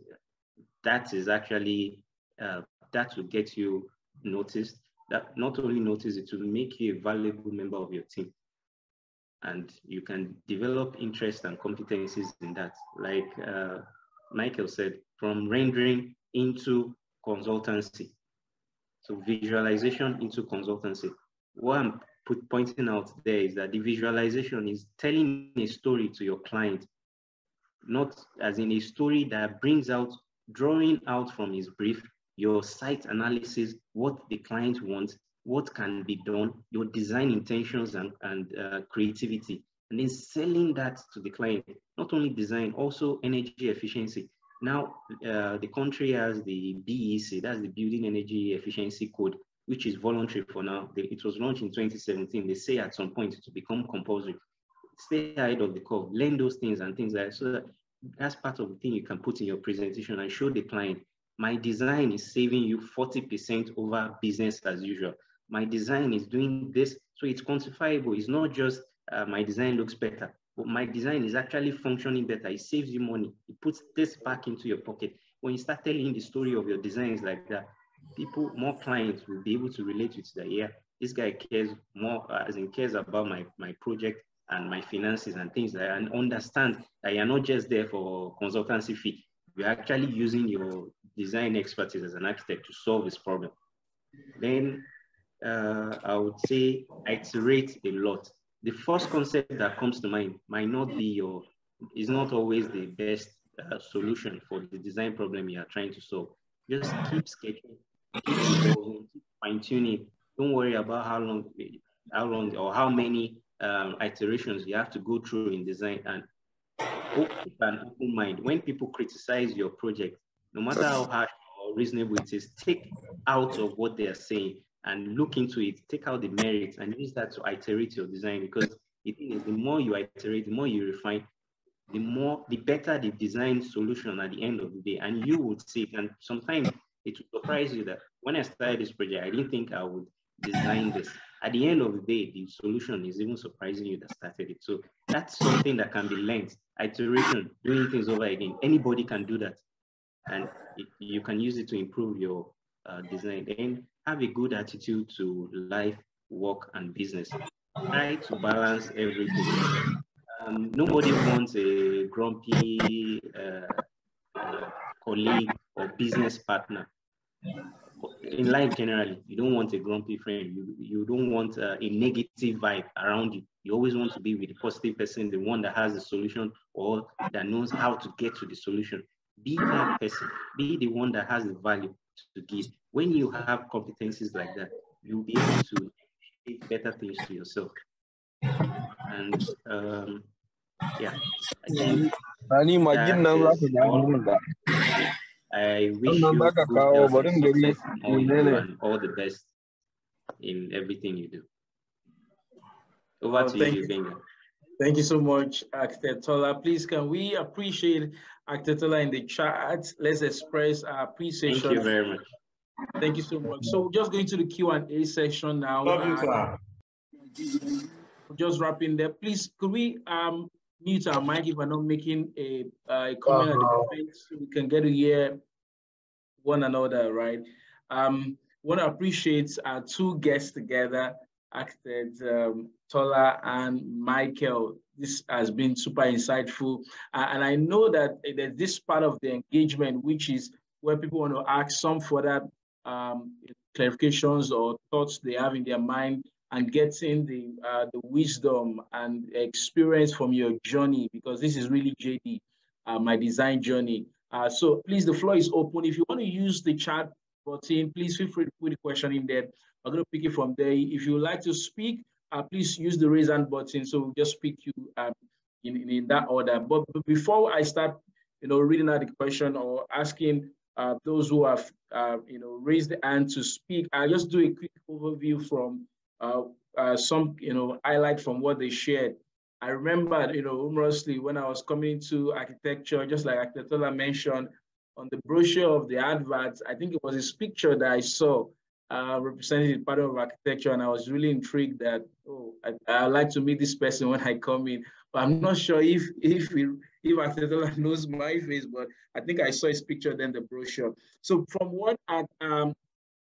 that is actually, uh, that will get you noticed. That not only notice, it will make you a valuable member of your team. And you can develop interest and competencies in that. Like uh, Michael said, from rendering into consultancy. So visualization into consultancy. What I'm put, pointing out there is that the visualization is telling a story to your client, not as in a story that brings out, drawing out from his brief, your site analysis, what the client wants, what can be done, your design intentions and, and uh, creativity, and then selling that to the client. Not only design, also energy efficiency. Now, uh, the country has the BEC, that's the Building Energy Efficiency Code, which is voluntary for now. It was launched in 2017. They say at some point to become compulsory. Stay ahead of the curve, learn those things and things like that. So that that's part of the thing you can put in your presentation and show the client, my design is saving you 40% over business as usual. My design is doing this. So it's quantifiable. It's not just uh, my design looks better, but my design is actually functioning better. It saves you money. It puts this back into your pocket. When you start telling the story of your designs like that, people, more clients will be able to relate with that. Yeah, this guy cares more, uh, as in cares about my, my project and my finances and things that, and understand that you're not just there for consultancy fee. You're actually using your design expertise as an architect to solve this problem. Then uh, I would say iterate a lot. The first concept that comes to mind might not be your, is not always the best uh, solution for the design problem you are trying to solve. Just keep sketching, keep fine tuning. Don't worry about how long, how long or how many um, iterations you have to go through in design and keep an open mind. When people criticize your project, no matter how harsh or reasonable it is, take out of what they are saying and look into it, take out the merits and use that to iterate your design because the thing is the more you iterate, the more you refine, the more, the better the design solution at the end of the day. And you would see it. And sometimes it will surprise you that when I started this project, I didn't think I would design this. At the end of the day, the solution is even surprising you that started it. So that's something that can be learned. Iteration, doing things over again. Anybody can do that. And it, you can use it to improve your uh, design. And have a good attitude to life, work, and business. Try to balance everything. Um, nobody wants a grumpy uh, uh, colleague or business partner. In life, generally, you don't want a grumpy friend. You, you don't want uh, a negative vibe around you. You always want to be with the positive person, the one that has the solution or that knows how to get to the solution. Be that person. Be the one that has the value to give. When you have competencies like that, you'll be able to give better things to yourself. And um, yeah, I think I wish you good health and success and all the best in everything you do. Over oh, to you, Benga. Thank you so much, Architect Tola. Please, can we appreciate Architect Tola in the chat? Let's express our appreciation. Thank you very much. Thank you so much. So just going to the Q&A section now. Love you, sir. Just wrapping there. Please, could we um, mute our mic if we're not making a, uh, a comment uh -huh. at the moment so we can get to hear one another, right? Um, want to appreciate our two guests together, Architect um, Tola and Michael. This has been super insightful. Uh, and I know that there's this part of the engagement, which is where people want to ask some further um, clarifications or thoughts they have in their mind and getting the, uh, the wisdom and experience from your journey, because this is really JD, uh, my design journey. Uh, so please, the floor is open. If you want to use the chat button, please feel free to put the question in there. I'm going to pick it from there. If you would like to speak, uh, please use the raise hand button. So we'll just pick you um, in, in, in, that order. But, before I start, you know, reading out the question or asking uh, those who have, uh, you know, raised the hand to speak, I'll just do a quick overview from uh, uh, some, you know, highlight from what they shared. I remember, you know, humorously when I was coming into architecture, just like Architect Tola mentioned, on the brochure of the adverts, I think it was this picture that I saw uh, representing the pattern of architecture, and I was really intrigued that, oh, I, I like to meet this person when I come in, but I'm not sure if if we, if Akintola knows my face, but I think I saw his picture then the brochure. So from what um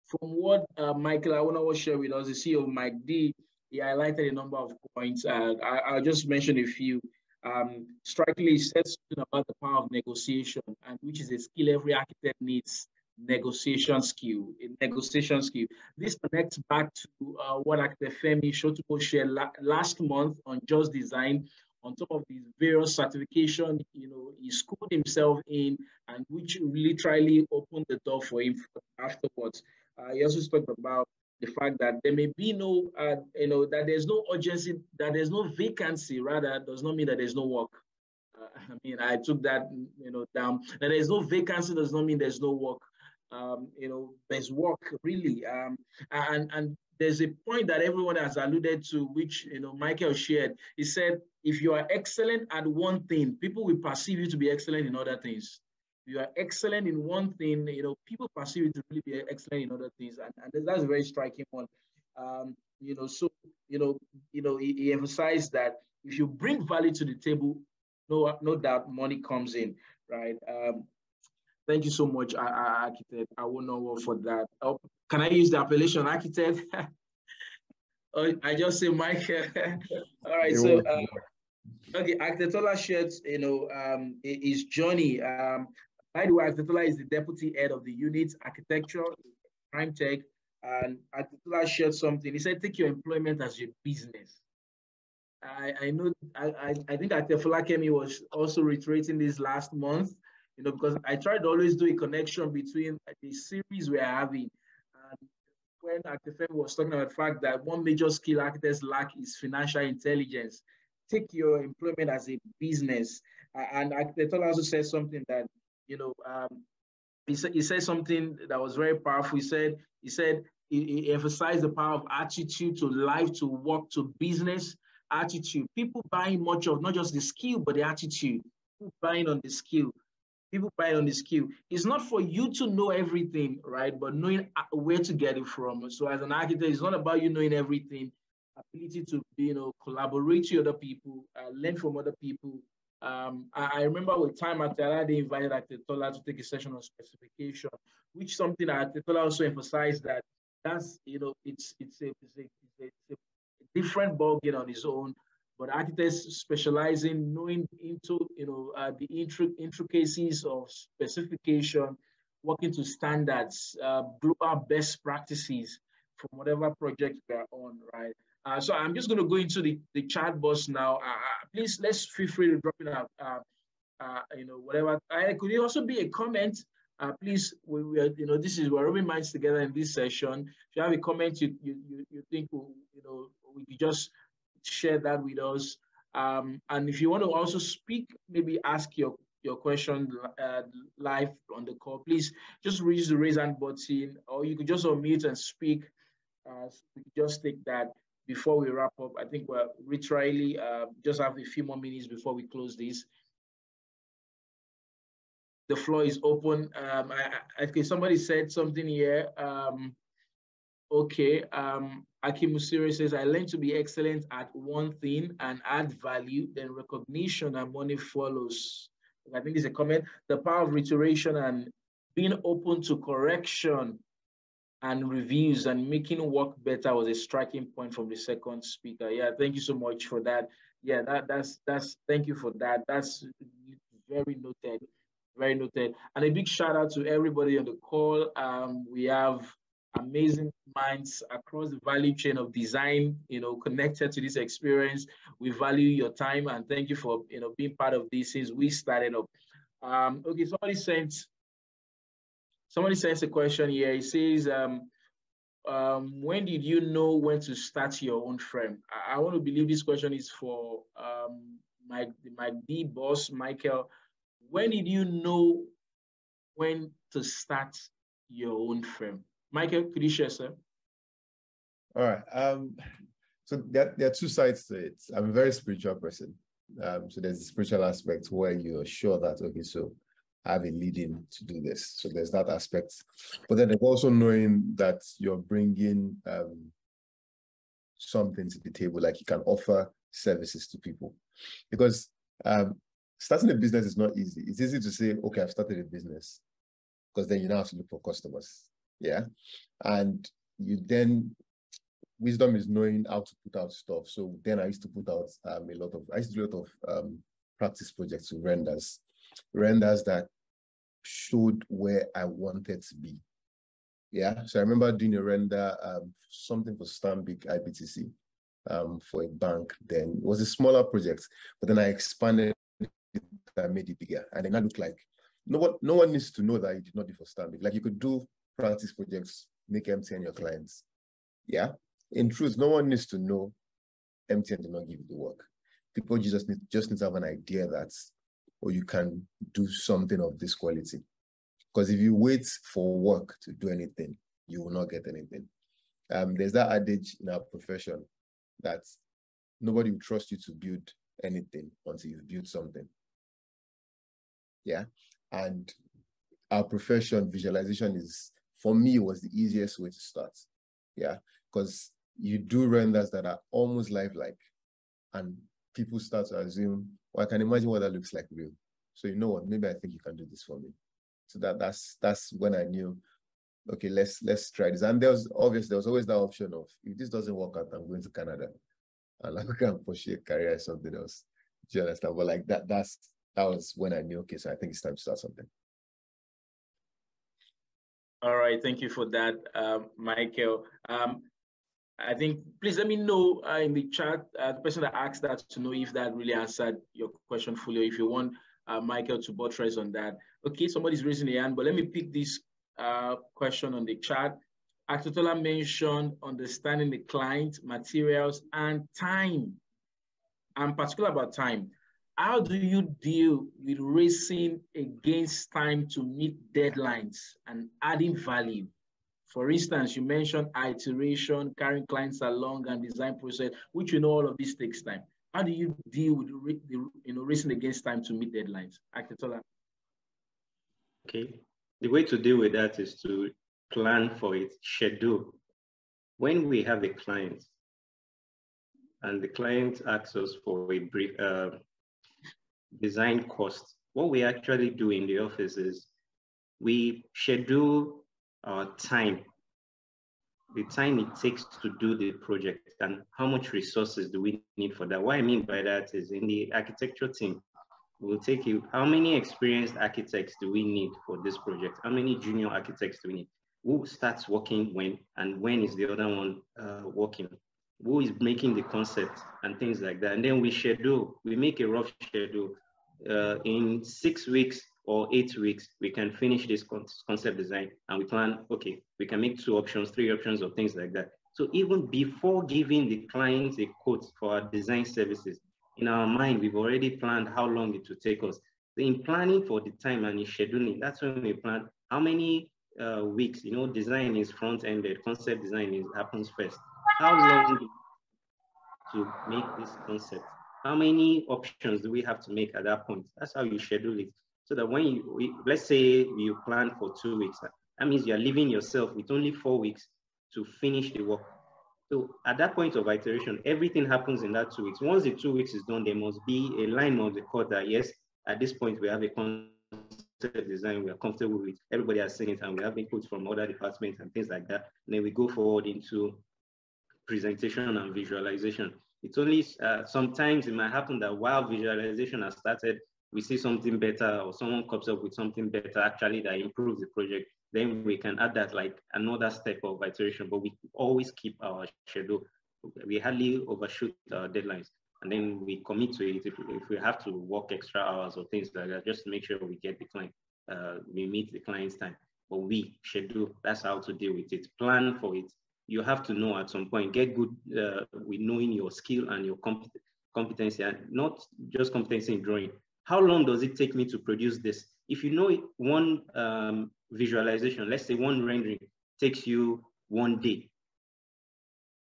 from what uh, Michael I want to share with us, the CEO of Mike D, he highlighted a number of points. Uh, I, will just mention a few. Um, strikingly, said something about the power of negotiation, and which is a skill every architect needs negotiation skill, a negotiation skill. This connects back to uh, what Femi Shotupo shared la last month on Just Design. On top of these various certification, you know, he schooled himself in, and which literally opened the door for him afterwards. Uh, he also spoke about the fact that there may be no, uh, you know, that there's no urgency, that there's no vacancy, rather does not mean that there's no work. Uh, I mean, I took that, you know, down. That there's no vacancy does not mean there's no work um, you know, there's work really. Um, and, and there's a point that everyone has alluded to, which, you know, Michael shared. He said, if you are excellent at one thing, people will perceive you to be excellent in other things. If you are excellent in one thing, you know, people perceive you to really be excellent in other things. And, and that's a very striking one. Um, you know, so, you know, you know, he, he emphasized that if you bring value to the table, no, no doubt money comes in, right? Um, Thank you so much, architect. I will know what for that. Oh, can I use the appellation architect? oh, I just say Mike. All right, so uh, okay, Architect Tola shared, you know, um, his journey. Um, by the way, Architect Tola is the deputy head of the unit architecture, prime tech, and Architect Tola shared something. He said, take your employment as your business. I, I know, I, I, I think Architectola Kemi was also reiterating this last month you know, because I try to always do a connection between the series we're having. And when Akifem was talking about the fact that one major skill architects lack is financial intelligence. Take your employment as a business. And Architect also said something that, you know, um, he, said, he said something that was very powerful. He said, he said, he emphasized the power of attitude to life, to work, to business, attitude. People buying much of not just the skill, but the attitude. People buying on the skill people buy on the skill. It's not for you to know everything, right? But knowing uh, where to get it from. So as an architect, it's not about you knowing everything. Ability to be, you know collaborate with other people, uh, learn from other people. Um, I, I, remember with time at Tala, they invited Tetola to take a session on specification, which something that Tetola also emphasized that that's you know it's it's a, it's a, it's a, it's a different on its own but architects specializing, knowing into you know uh, the intricacies of specification, working to standards, uh, global best practices from whatever project we are on, right? Uh, so I'm just going to go into the, the chat box now. Uh, uh, please, let's feel free to drop in a, uh, uh, you know, whatever. Uh, could it also be a comment? Uh, please, we, we are, you know, this is we're rubbing minds together in this session. If you have a comment you you you, you think, you know, we could just share that with us. Um, and if you want to also speak, maybe ask your, your question uh, live on the call, please just use the raise hand button, or you could just unmute and speak. Uh, just take that before we wrap up. I think we're literally uh, just have a few more minutes before we close this. The floor is open. Um, I, I, okay, somebody said something here. Um, okay, um, Aki Musiri says, I learned to be excellent at one thing and add value, then recognition and money follows. I think it's a comment. The power of reiteration and being open to correction and reviews and making work better was a striking point from the second speaker. Yeah, thank you so much for that. Yeah, that that's that's thank you for that. That's very noted, very noted. And a big shout out to everybody on the call. Um, we have amazing minds across the value chain of design, you know, connected to this experience. We value your time and thank you for, you know, being part of this since we started up. Um, okay, somebody sent, somebody sends a question here. He says, um, um, when did you know when to start your own firm? I, I want to believe this question is for um, my, my D boss, Michael. When did you know when to start your own firm? Michael, could you share, sir? All right. Um, so there, there are two sides to it. I'm a very spiritual person. Um, so there's the spiritual aspect where you're sure that, okay, so I have a leading to do this. So there's that aspect. But then there's also knowing that you're bringing um, something to the table, like you can offer services to people. Because um, starting a business is not easy. It's easy to say, okay, I've started a business, because then you now have to look for customers. Yeah. And you then wisdom is knowing how to put out stuff. So then I used to put out um, a lot of, I used to do a lot of um, practice projects with renders, renders that showed where I wanted to be. Yeah, so I remember doing a render, um, something for Stanbic IBTC um, for a bank then. It was a smaller project, but then I expanded it, I made it bigger. And then that looked like, no one, no one needs to know that you did not do for Stanbic. Like you could do practice projects, make MTN your clients. Yeah, in truth, no one needs to know MTN did not give you the work. People just need, just need to have an idea that, or you can do something of this quality. Because if you wait for work to do anything, you will not get anything. Um, there's that adage in our profession that nobody will trust you to build anything until you've built something. Yeah. And our profession, visualization is, for me, was the easiest way to start. Yeah. Because you do renders that are almost lifelike. And people start to assume, well, I can imagine what that looks like real. So you know what, maybe I think you can do this for me. So that that's that's when I knew, okay, let's let's try this. And there was obviously there was always that option of if this doesn't work out, I'm going to Canada. And I can pursue a career or something else. Do you understand? But like that that's that was when I knew, okay, so I think it's time to start something. All right, thank you for that, uh, Michael. Um, I think please let me know uh, in the chat, uh, the person that asked that to know if that really answered your question fully, or if you want uh, Michael to buttress on that. Okay, somebody's raising a hand, but let me pick this uh, question on the chat. Akintola mentioned understanding the client, materials, and time. I'm particular about time. How do you deal with racing against time to meet deadlines and adding value? For instance, you mentioned iteration, carrying clients along and design process, which you know all of this takes time. How do you deal with the, you know racing against time to meet deadlines? Okay. The way to deal with that is to plan for it, schedule. When we have a client and the client asks us for a brief uh, design cost, what we actually do in the office is we schedule our time, the time it takes to do the project and how much resources do we need for that. What I mean by that is in the architecture team, we'll take you, how many experienced architects do we need for this project? How many junior architects do we need? Who starts working when and when is the other one uh, working? Who is making the concept and things like that? And then we schedule, we make a rough schedule. Uh, in six weeks, or eight weeks, we can finish this concept design and we plan, okay, we can make two options, three options or things like that. So even before giving the clients a quote for our design services, in our mind, we've already planned how long it will take us. In planning for the time and in scheduling, that's when we plan how many uh, weeks, you know, design is front-ended, concept design is happens first. How long to make this concept? How many options do we have to make at that point? That's how you schedule it so that when you, we, let's say you plan for two weeks, that means you're leaving yourself with only four weeks to finish the work. So at that point of iteration, everything happens in that two weeks. Once the two weeks is done, there must be a line on the code that yes, at this point we have a concept design we are comfortable with. Everybody has seen it and we have input from other departments and things like that. And then we go forward into presentation and visualization. It's only uh, sometimes it might happen that while visualization has started, we see something better or someone comes up with something better actually that improves the project, then we can add that like another step of iteration, but we always keep our schedule. We hardly overshoot our deadlines. And then we commit to it if, if we have to work extra hours or things like that, just to make sure we get the client, uh, we meet the client's time. But we schedule, that's how to deal with it. Plan for it. You have to know at some point, get good uh, with knowing your skill and your compet competency, and not just competency in drawing, how long does it take me to produce this? If you know one um, visualization, let's say one rendering takes you one day,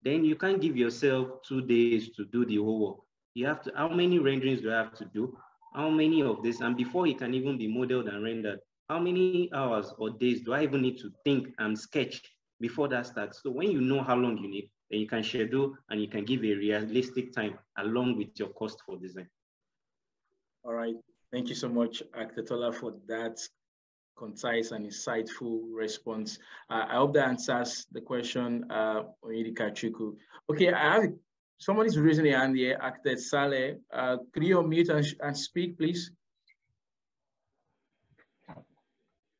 then you can't give yourself two days to do the whole work. You have to, how many renderings do I have to do? How many of this? And before it can even be modeled and rendered, how many hours or days do I even need to think and sketch before that starts? So when you know how long you need, then you can schedule and you can give a realistic time along with your cost for design. All right. Thank you so much, Architect Tola, for that concise and insightful response. Uh, I hope that answers the question, uh. Okay, I have somebody's raising their hand here, Actor Saleh. Uh, could you unmute and, and speak, please?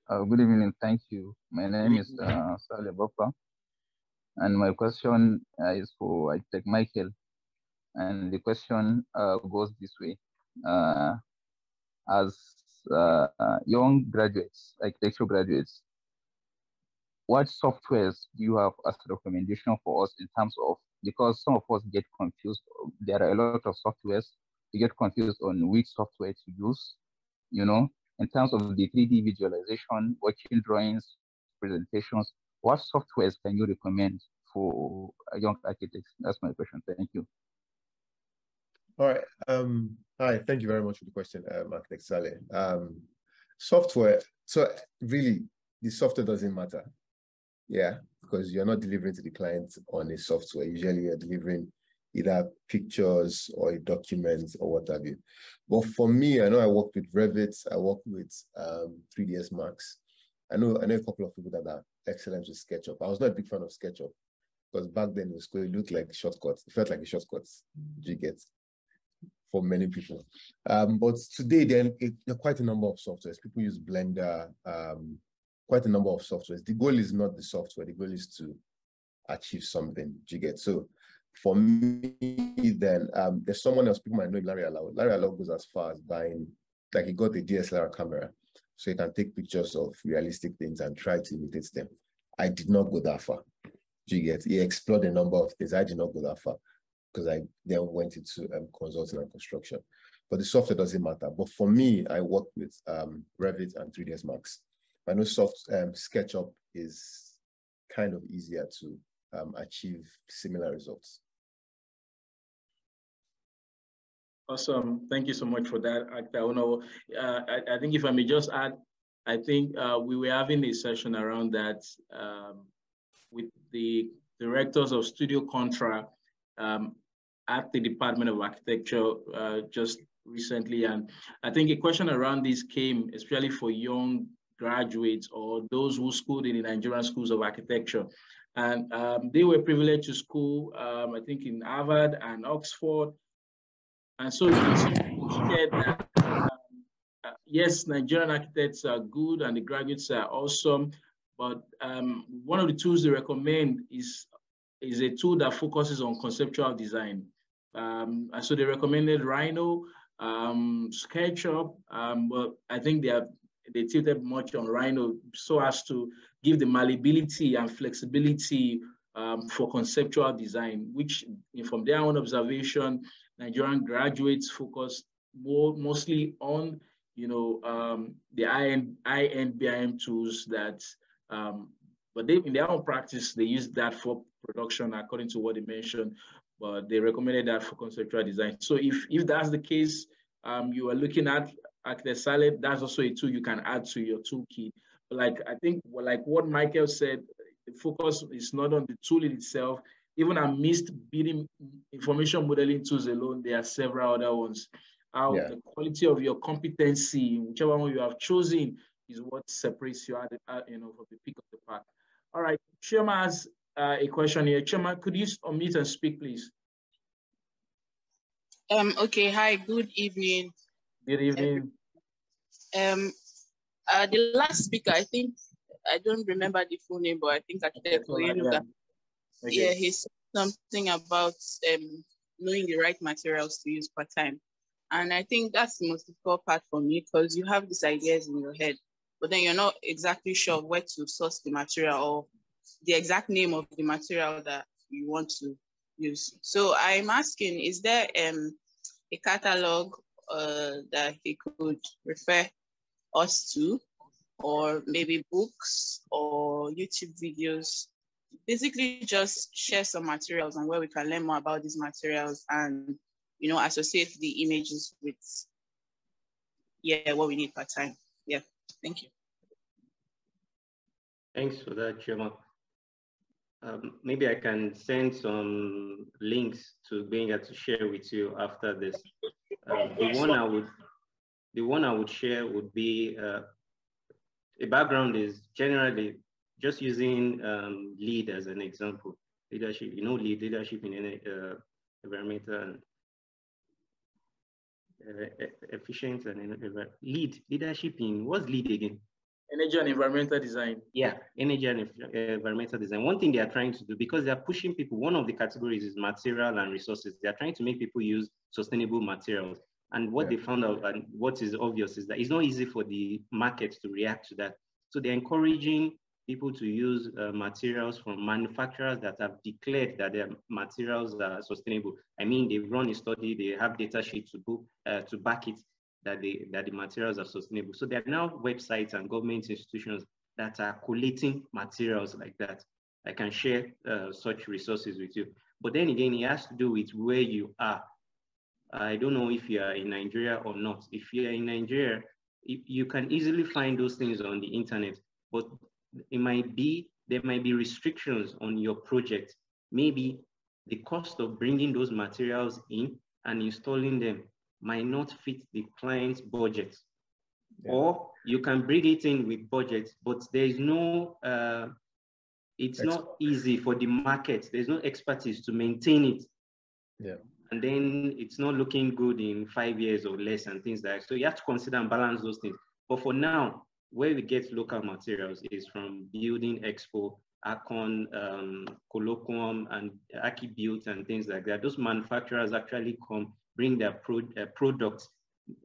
Uh, good evening, thank you. My name is uh, Saleh and my question uh, is for Architect Michael. And the question uh, goes this way. Uh, as uh, young graduates, architecture graduates, what softwares do you have as a recommendation for us in terms of, because some of us get confused, there are a lot of softwares, we get confused on which software to use, you know, in terms of the 3D visualization, working drawings, presentations, what softwares can you recommend for young architects? That's my question. Thank you. All right. Um, hi, thank you very much for the question, uh, Architect Saleh. Um, software, so really, the software doesn't matter. Yeah, because you're not delivering to the client on a software. Usually you're delivering either pictures or documents or what have you. But for me, I know I work with Revit, I work with um, 3ds Max. I know I know a couple of people that are excellent with SketchUp. I was not a big fan of SketchUp because back then it, was, it looked like shortcuts. It felt like a shortcut. You get? For many people. Um, but today, there, there are quite a number of softwares. People use Blender, um, quite a number of softwares. The goal is not the software. The goal is to achieve something. You get? So for me, then um, there's someone else, people might know Larry Alao. Larry Alao goes as far as buying, like he got a DSLR camera, so he can take pictures of realistic things and try to imitate them. I did not go that far. Do you get? He explored a number of things. I did not go that far because I then went into um, consulting and construction. But the software doesn't matter. But for me, I work with um, Revit and 3ds Max. I know soft um, SketchUp is kind of easier to um, achieve similar results. Awesome. Thank you so much for that, Actor. Uh, I, I, think if I may just add, I think uh, we were having a session around that um, with the directors of Studio Contra um, at the Department of Architecture uh, just recently. And I think a question around this came especially for young graduates or those who schooled in the Nigerian schools of architecture. And um, they were privileged to school, um, I think in Harvard and Oxford. And so you can that, um, uh, yes, Nigerian architects are good and the graduates are awesome, but um, one of the tools they recommend is, is a tool that focuses on conceptual design. Um, and so they recommended Rhino, um, SketchUp, um, but I think they are they tilted much on Rhino so as to give the malleability and flexibility um, for conceptual design, which from their own observation, Nigerian graduates focus more mostly on you know um, the high-end BIM tools that um, but they in their own practice they use that for production according to what they mentioned but they recommended that for conceptual design. So if, if that's the case, um, you are looking at Architect Saleh, that's also a tool you can add to your toolkit. Like I think, like what Michael said, the focus is not on the tool in itself. Even amidst building information modeling tools alone, there are several other ones. How yeah. the quality of your competency, whichever one you have chosen, is what separates you, at, you know, from the peak of the pack. All right, Chima has uh, a question here. Chima, could you unmute and speak, please? Um, okay, hi, good evening. Good evening. Um, uh, the last speaker, I think, I don't remember the full name, but I think I can yeah. Okay. yeah, he said something about um, knowing the right materials to use per time. And I think that's the most difficult part for me because you have these ideas in your head, but then you're not exactly sure where to source the material or the exact name of the material that you want to use. So I'm asking, is there um, a catalog uh, that he could refer us to, or maybe books or YouTube videos? Basically, just share some materials and where we can learn more about these materials and you know associate the images with yeah what we need per time. Yeah, thank you. Thanks for that, Chima. um, maybe I can send some links to Benga to share with you after this. Uh, the one I would, the one I would share would be uh, a background is generally just using um, LEED as an example. Leadership, you know, LEED leadership in any uh, environmental and uh, efficient and LEED leadership in what's LEED again? Energy and environmental design. Yeah, energy and environmental design. One thing they are trying to do, because they are pushing people, one of the categories is material and resources. They are trying to make people use sustainable materials. And what yeah. they found out, and what is obvious, is that it's not easy for the market to react to that. So they're encouraging people to use uh, materials from manufacturers that have declared that their materials are sustainable. I mean, they've run a study, they have data sheets to, uh, to back it, that, they, that the materials are sustainable. So there are now websites and government institutions that are collating materials like that. I can share uh, such resources with you. But then again, it has to do with where you are. I don't know if you are in Nigeria or not. If you are in Nigeria, you can easily find those things on the internet, but it might be, there might be restrictions on your project. Maybe the cost of bringing those materials in and installing them might not fit the client's budget. Yeah. Or you can bring it in with budget, but there is no, uh, it's not easy for the market. There's no expertise to maintain it. Yeah. And then it's not looking good in five years or less and things like that. So you have to consider and balance those things. But for now, where we get local materials is from Building Expo, ARCON, um, Colloquium, and ArchiBuilt and things like that. Those manufacturers actually come bring their pro uh, products,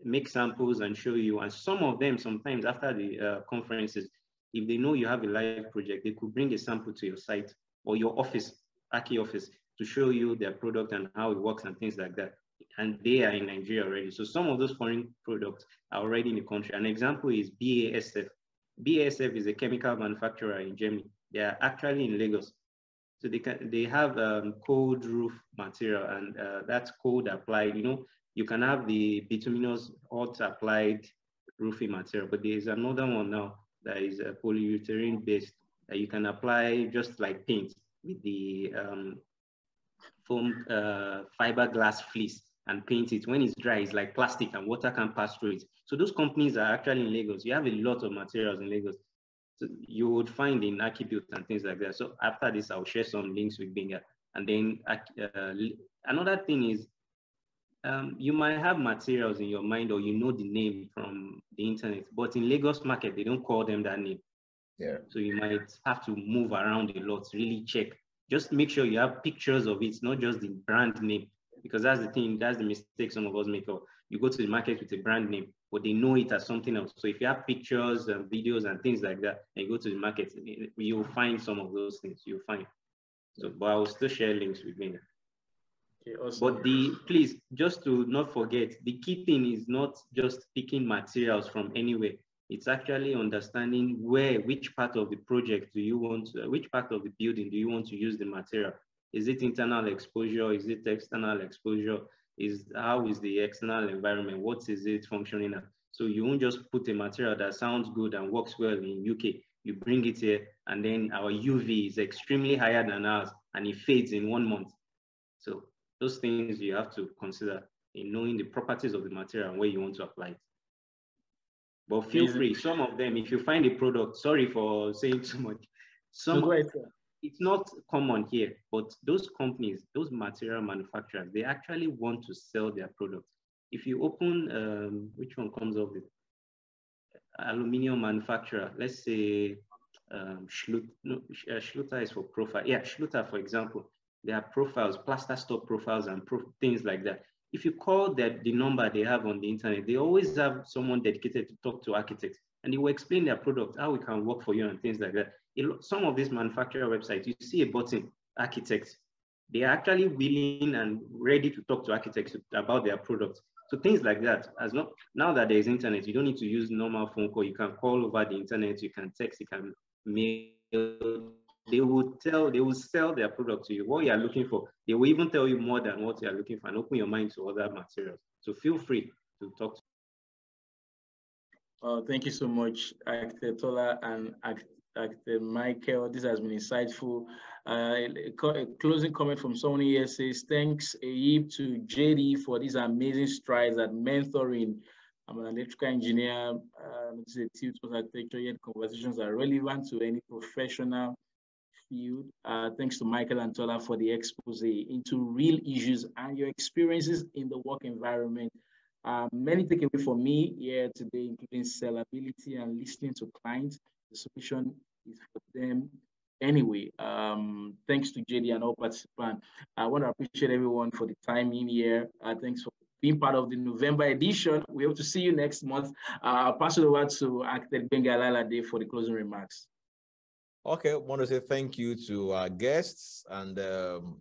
make samples and show you. And some of them, sometimes after the uh, conferences, if they know you have a live project, they could bring a sample to your site or your office, Aki office, to show you their product and how it works and things like that. And they are in Nigeria already. So some of those foreign products are already in the country. An example is BASF. BASF is a chemical manufacturer in Germany. They are actually in Lagos. So they can they have um, cold roof material, and uh, that's cold applied. You know, you can have the bituminous hot applied roofing material, but there is another one now that is a polyurethane based that you can apply just like paint with the um, foam uh, fiberglass fleece and paint it. When it's dry, it's like plastic and water can pass through it. So those companies are actually in Lagos. You have a lot of materials in Lagos you would find in ArchiBuilt and things like that. So after this, I'll share some links with Benga. And then uh, another thing is um, you might have materials in your mind or you know the name from the internet, but in Lagos market, they don't call them that name. Yeah. So you might have to move around a lot, really check. Just make sure you have pictures of it, not just the brand name, because that's the thing, that's the mistake some of us make. Or you go to the market with a brand name, but they know it as something else. So if you have pictures and videos and things like that, and you go to the market, you'll find some of those things. You'll find. So, but I will still share links with me. Okay, awesome. But the please just to not forget, the key thing is not just picking materials from anywhere. It's actually understanding where, which part of the project do you want to, which part of the building do you want to use the material? Is it internal exposure? Is it external exposure? is how is the external environment? What is it functioning at? So you won't just put a material that sounds good and works well in UK. You bring it here and then our UV is extremely higher than ours and it fades in one month. So those things you have to consider in knowing the properties of the material and where you want to apply it. But feel free, some of them, if you find a product, sorry for saying too much. Some, no, it's not common here, but those companies, those material manufacturers, they actually want to sell their products. If you open, um, which one comes up with? Aluminium manufacturer, let's say um, Schluter, no, uh, Schluter is for profile. Yeah, Schluter, for example, there are profiles, plaster stop profiles and pro things like that. If you call that the number they have on the internet, they always have someone dedicated to talk to architects and they will explain their product, how it can work for you and things like that some of these manufacturer websites, you see a button, architects. They are actually willing and ready to talk to architects about their products. So things like that, as now that there is internet, you don't need to use normal phone call. You can call over the internet, you can text, you can mail. They will tell, they will sell their product to you. What you are looking for, they will even tell you more than what you are looking for, and open your mind to other materials. So feel free to talk. To uh, thank you so much, Architect Tola and Dr. Michael. This has been insightful. Uh, a, closing comment from someone here says, thanks Ayib to JD for these amazing strides at mentoring. I'm an electrical engineer, uh, this is a tilt architecture, yet conversations are relevant to any professional field. Uh, thanks to Michael and Tola for the expose into real issues and your experiences in the work environment. Uh, many takeaway for me here today, including sellability and listening to clients. The solution is for them anyway. Um, thanks to JD and all participants. I want to appreciate everyone for the time in here. Uh, thanks for being part of the November edition. We hope to see you next month. Uh, I'll pass it over to Architect Benga Day for the closing remarks. Okay, I want to say thank you to our guests and um,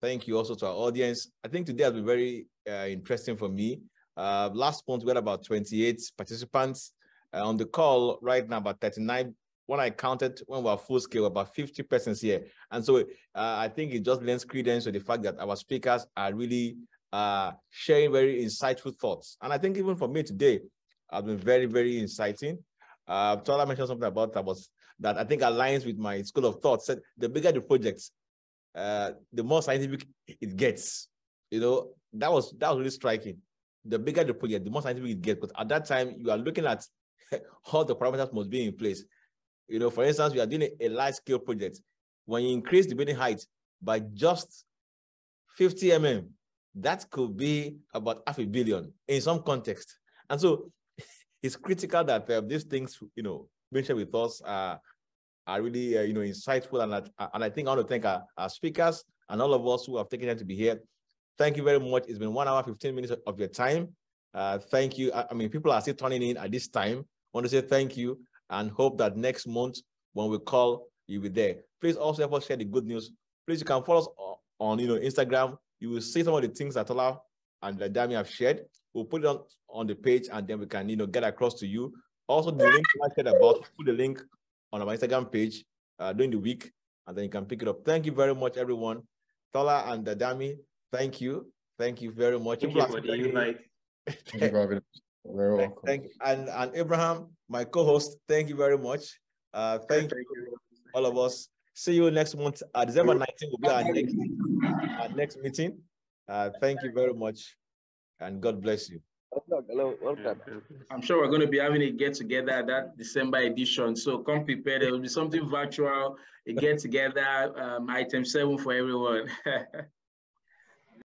thank you also to our audience. I think today has been very uh, interesting for me. Uh, last month, we had about 28 participants uh, on the call right now, about 39. When I counted, when we were full scale, about 50 persons here. And so uh, I think it just lends credence to the fact that our speakers are really uh, sharing very insightful thoughts. And I think even for me today, I've been very, very inciting. Uh, Tola mentioned something about that was that I think aligns with my school of thought. Said the bigger the project, uh, the more scientific it gets. You know, that was that was really striking. The bigger the project, the more scientific it gets. Because at that time, you are looking at how the parameters must be in place. You know, for instance, we are doing a, large scale project. When you increase the building height by just 50 mm, that could be about half a billion in some context. And so it's critical that uh, these things, you know, mentioned with us are, are really, uh, you know, insightful. And, uh, and I think I want to thank our, our speakers and all of us who have taken time to be here. Thank you very much. It's been one hour, 15 minutes of your time. Uh, thank you. I, I mean, people are still turning in at this time. I want to say thank you and hope that next month when we call, you'll be there. Please also help us share the good news. Please, you can follow us on, on you know, Instagram. You will see some of the things that Tola and Dami have shared. We'll put it on, on the page and then we can, you know, get across to you. Also, the link I said about, put the link on our Instagram page uh, during the week, and then you can pick it up. Thank you very much, everyone. Tola and Dami, thank you. Thank you very much. Thank you for the invite. Thank you Very welcome. Thank, and, and Abraham, my co-host, thank you very much. Uh, thank, thank you, you, all of us. See you next month. Uh, December 19th will be our next, our next meeting. Uh, thank you very much, and God bless you. Hello, welcome. I'm sure we're going to be having a get together that December edition. So come prepared. There will be something virtual, a get together, um, item seven for everyone.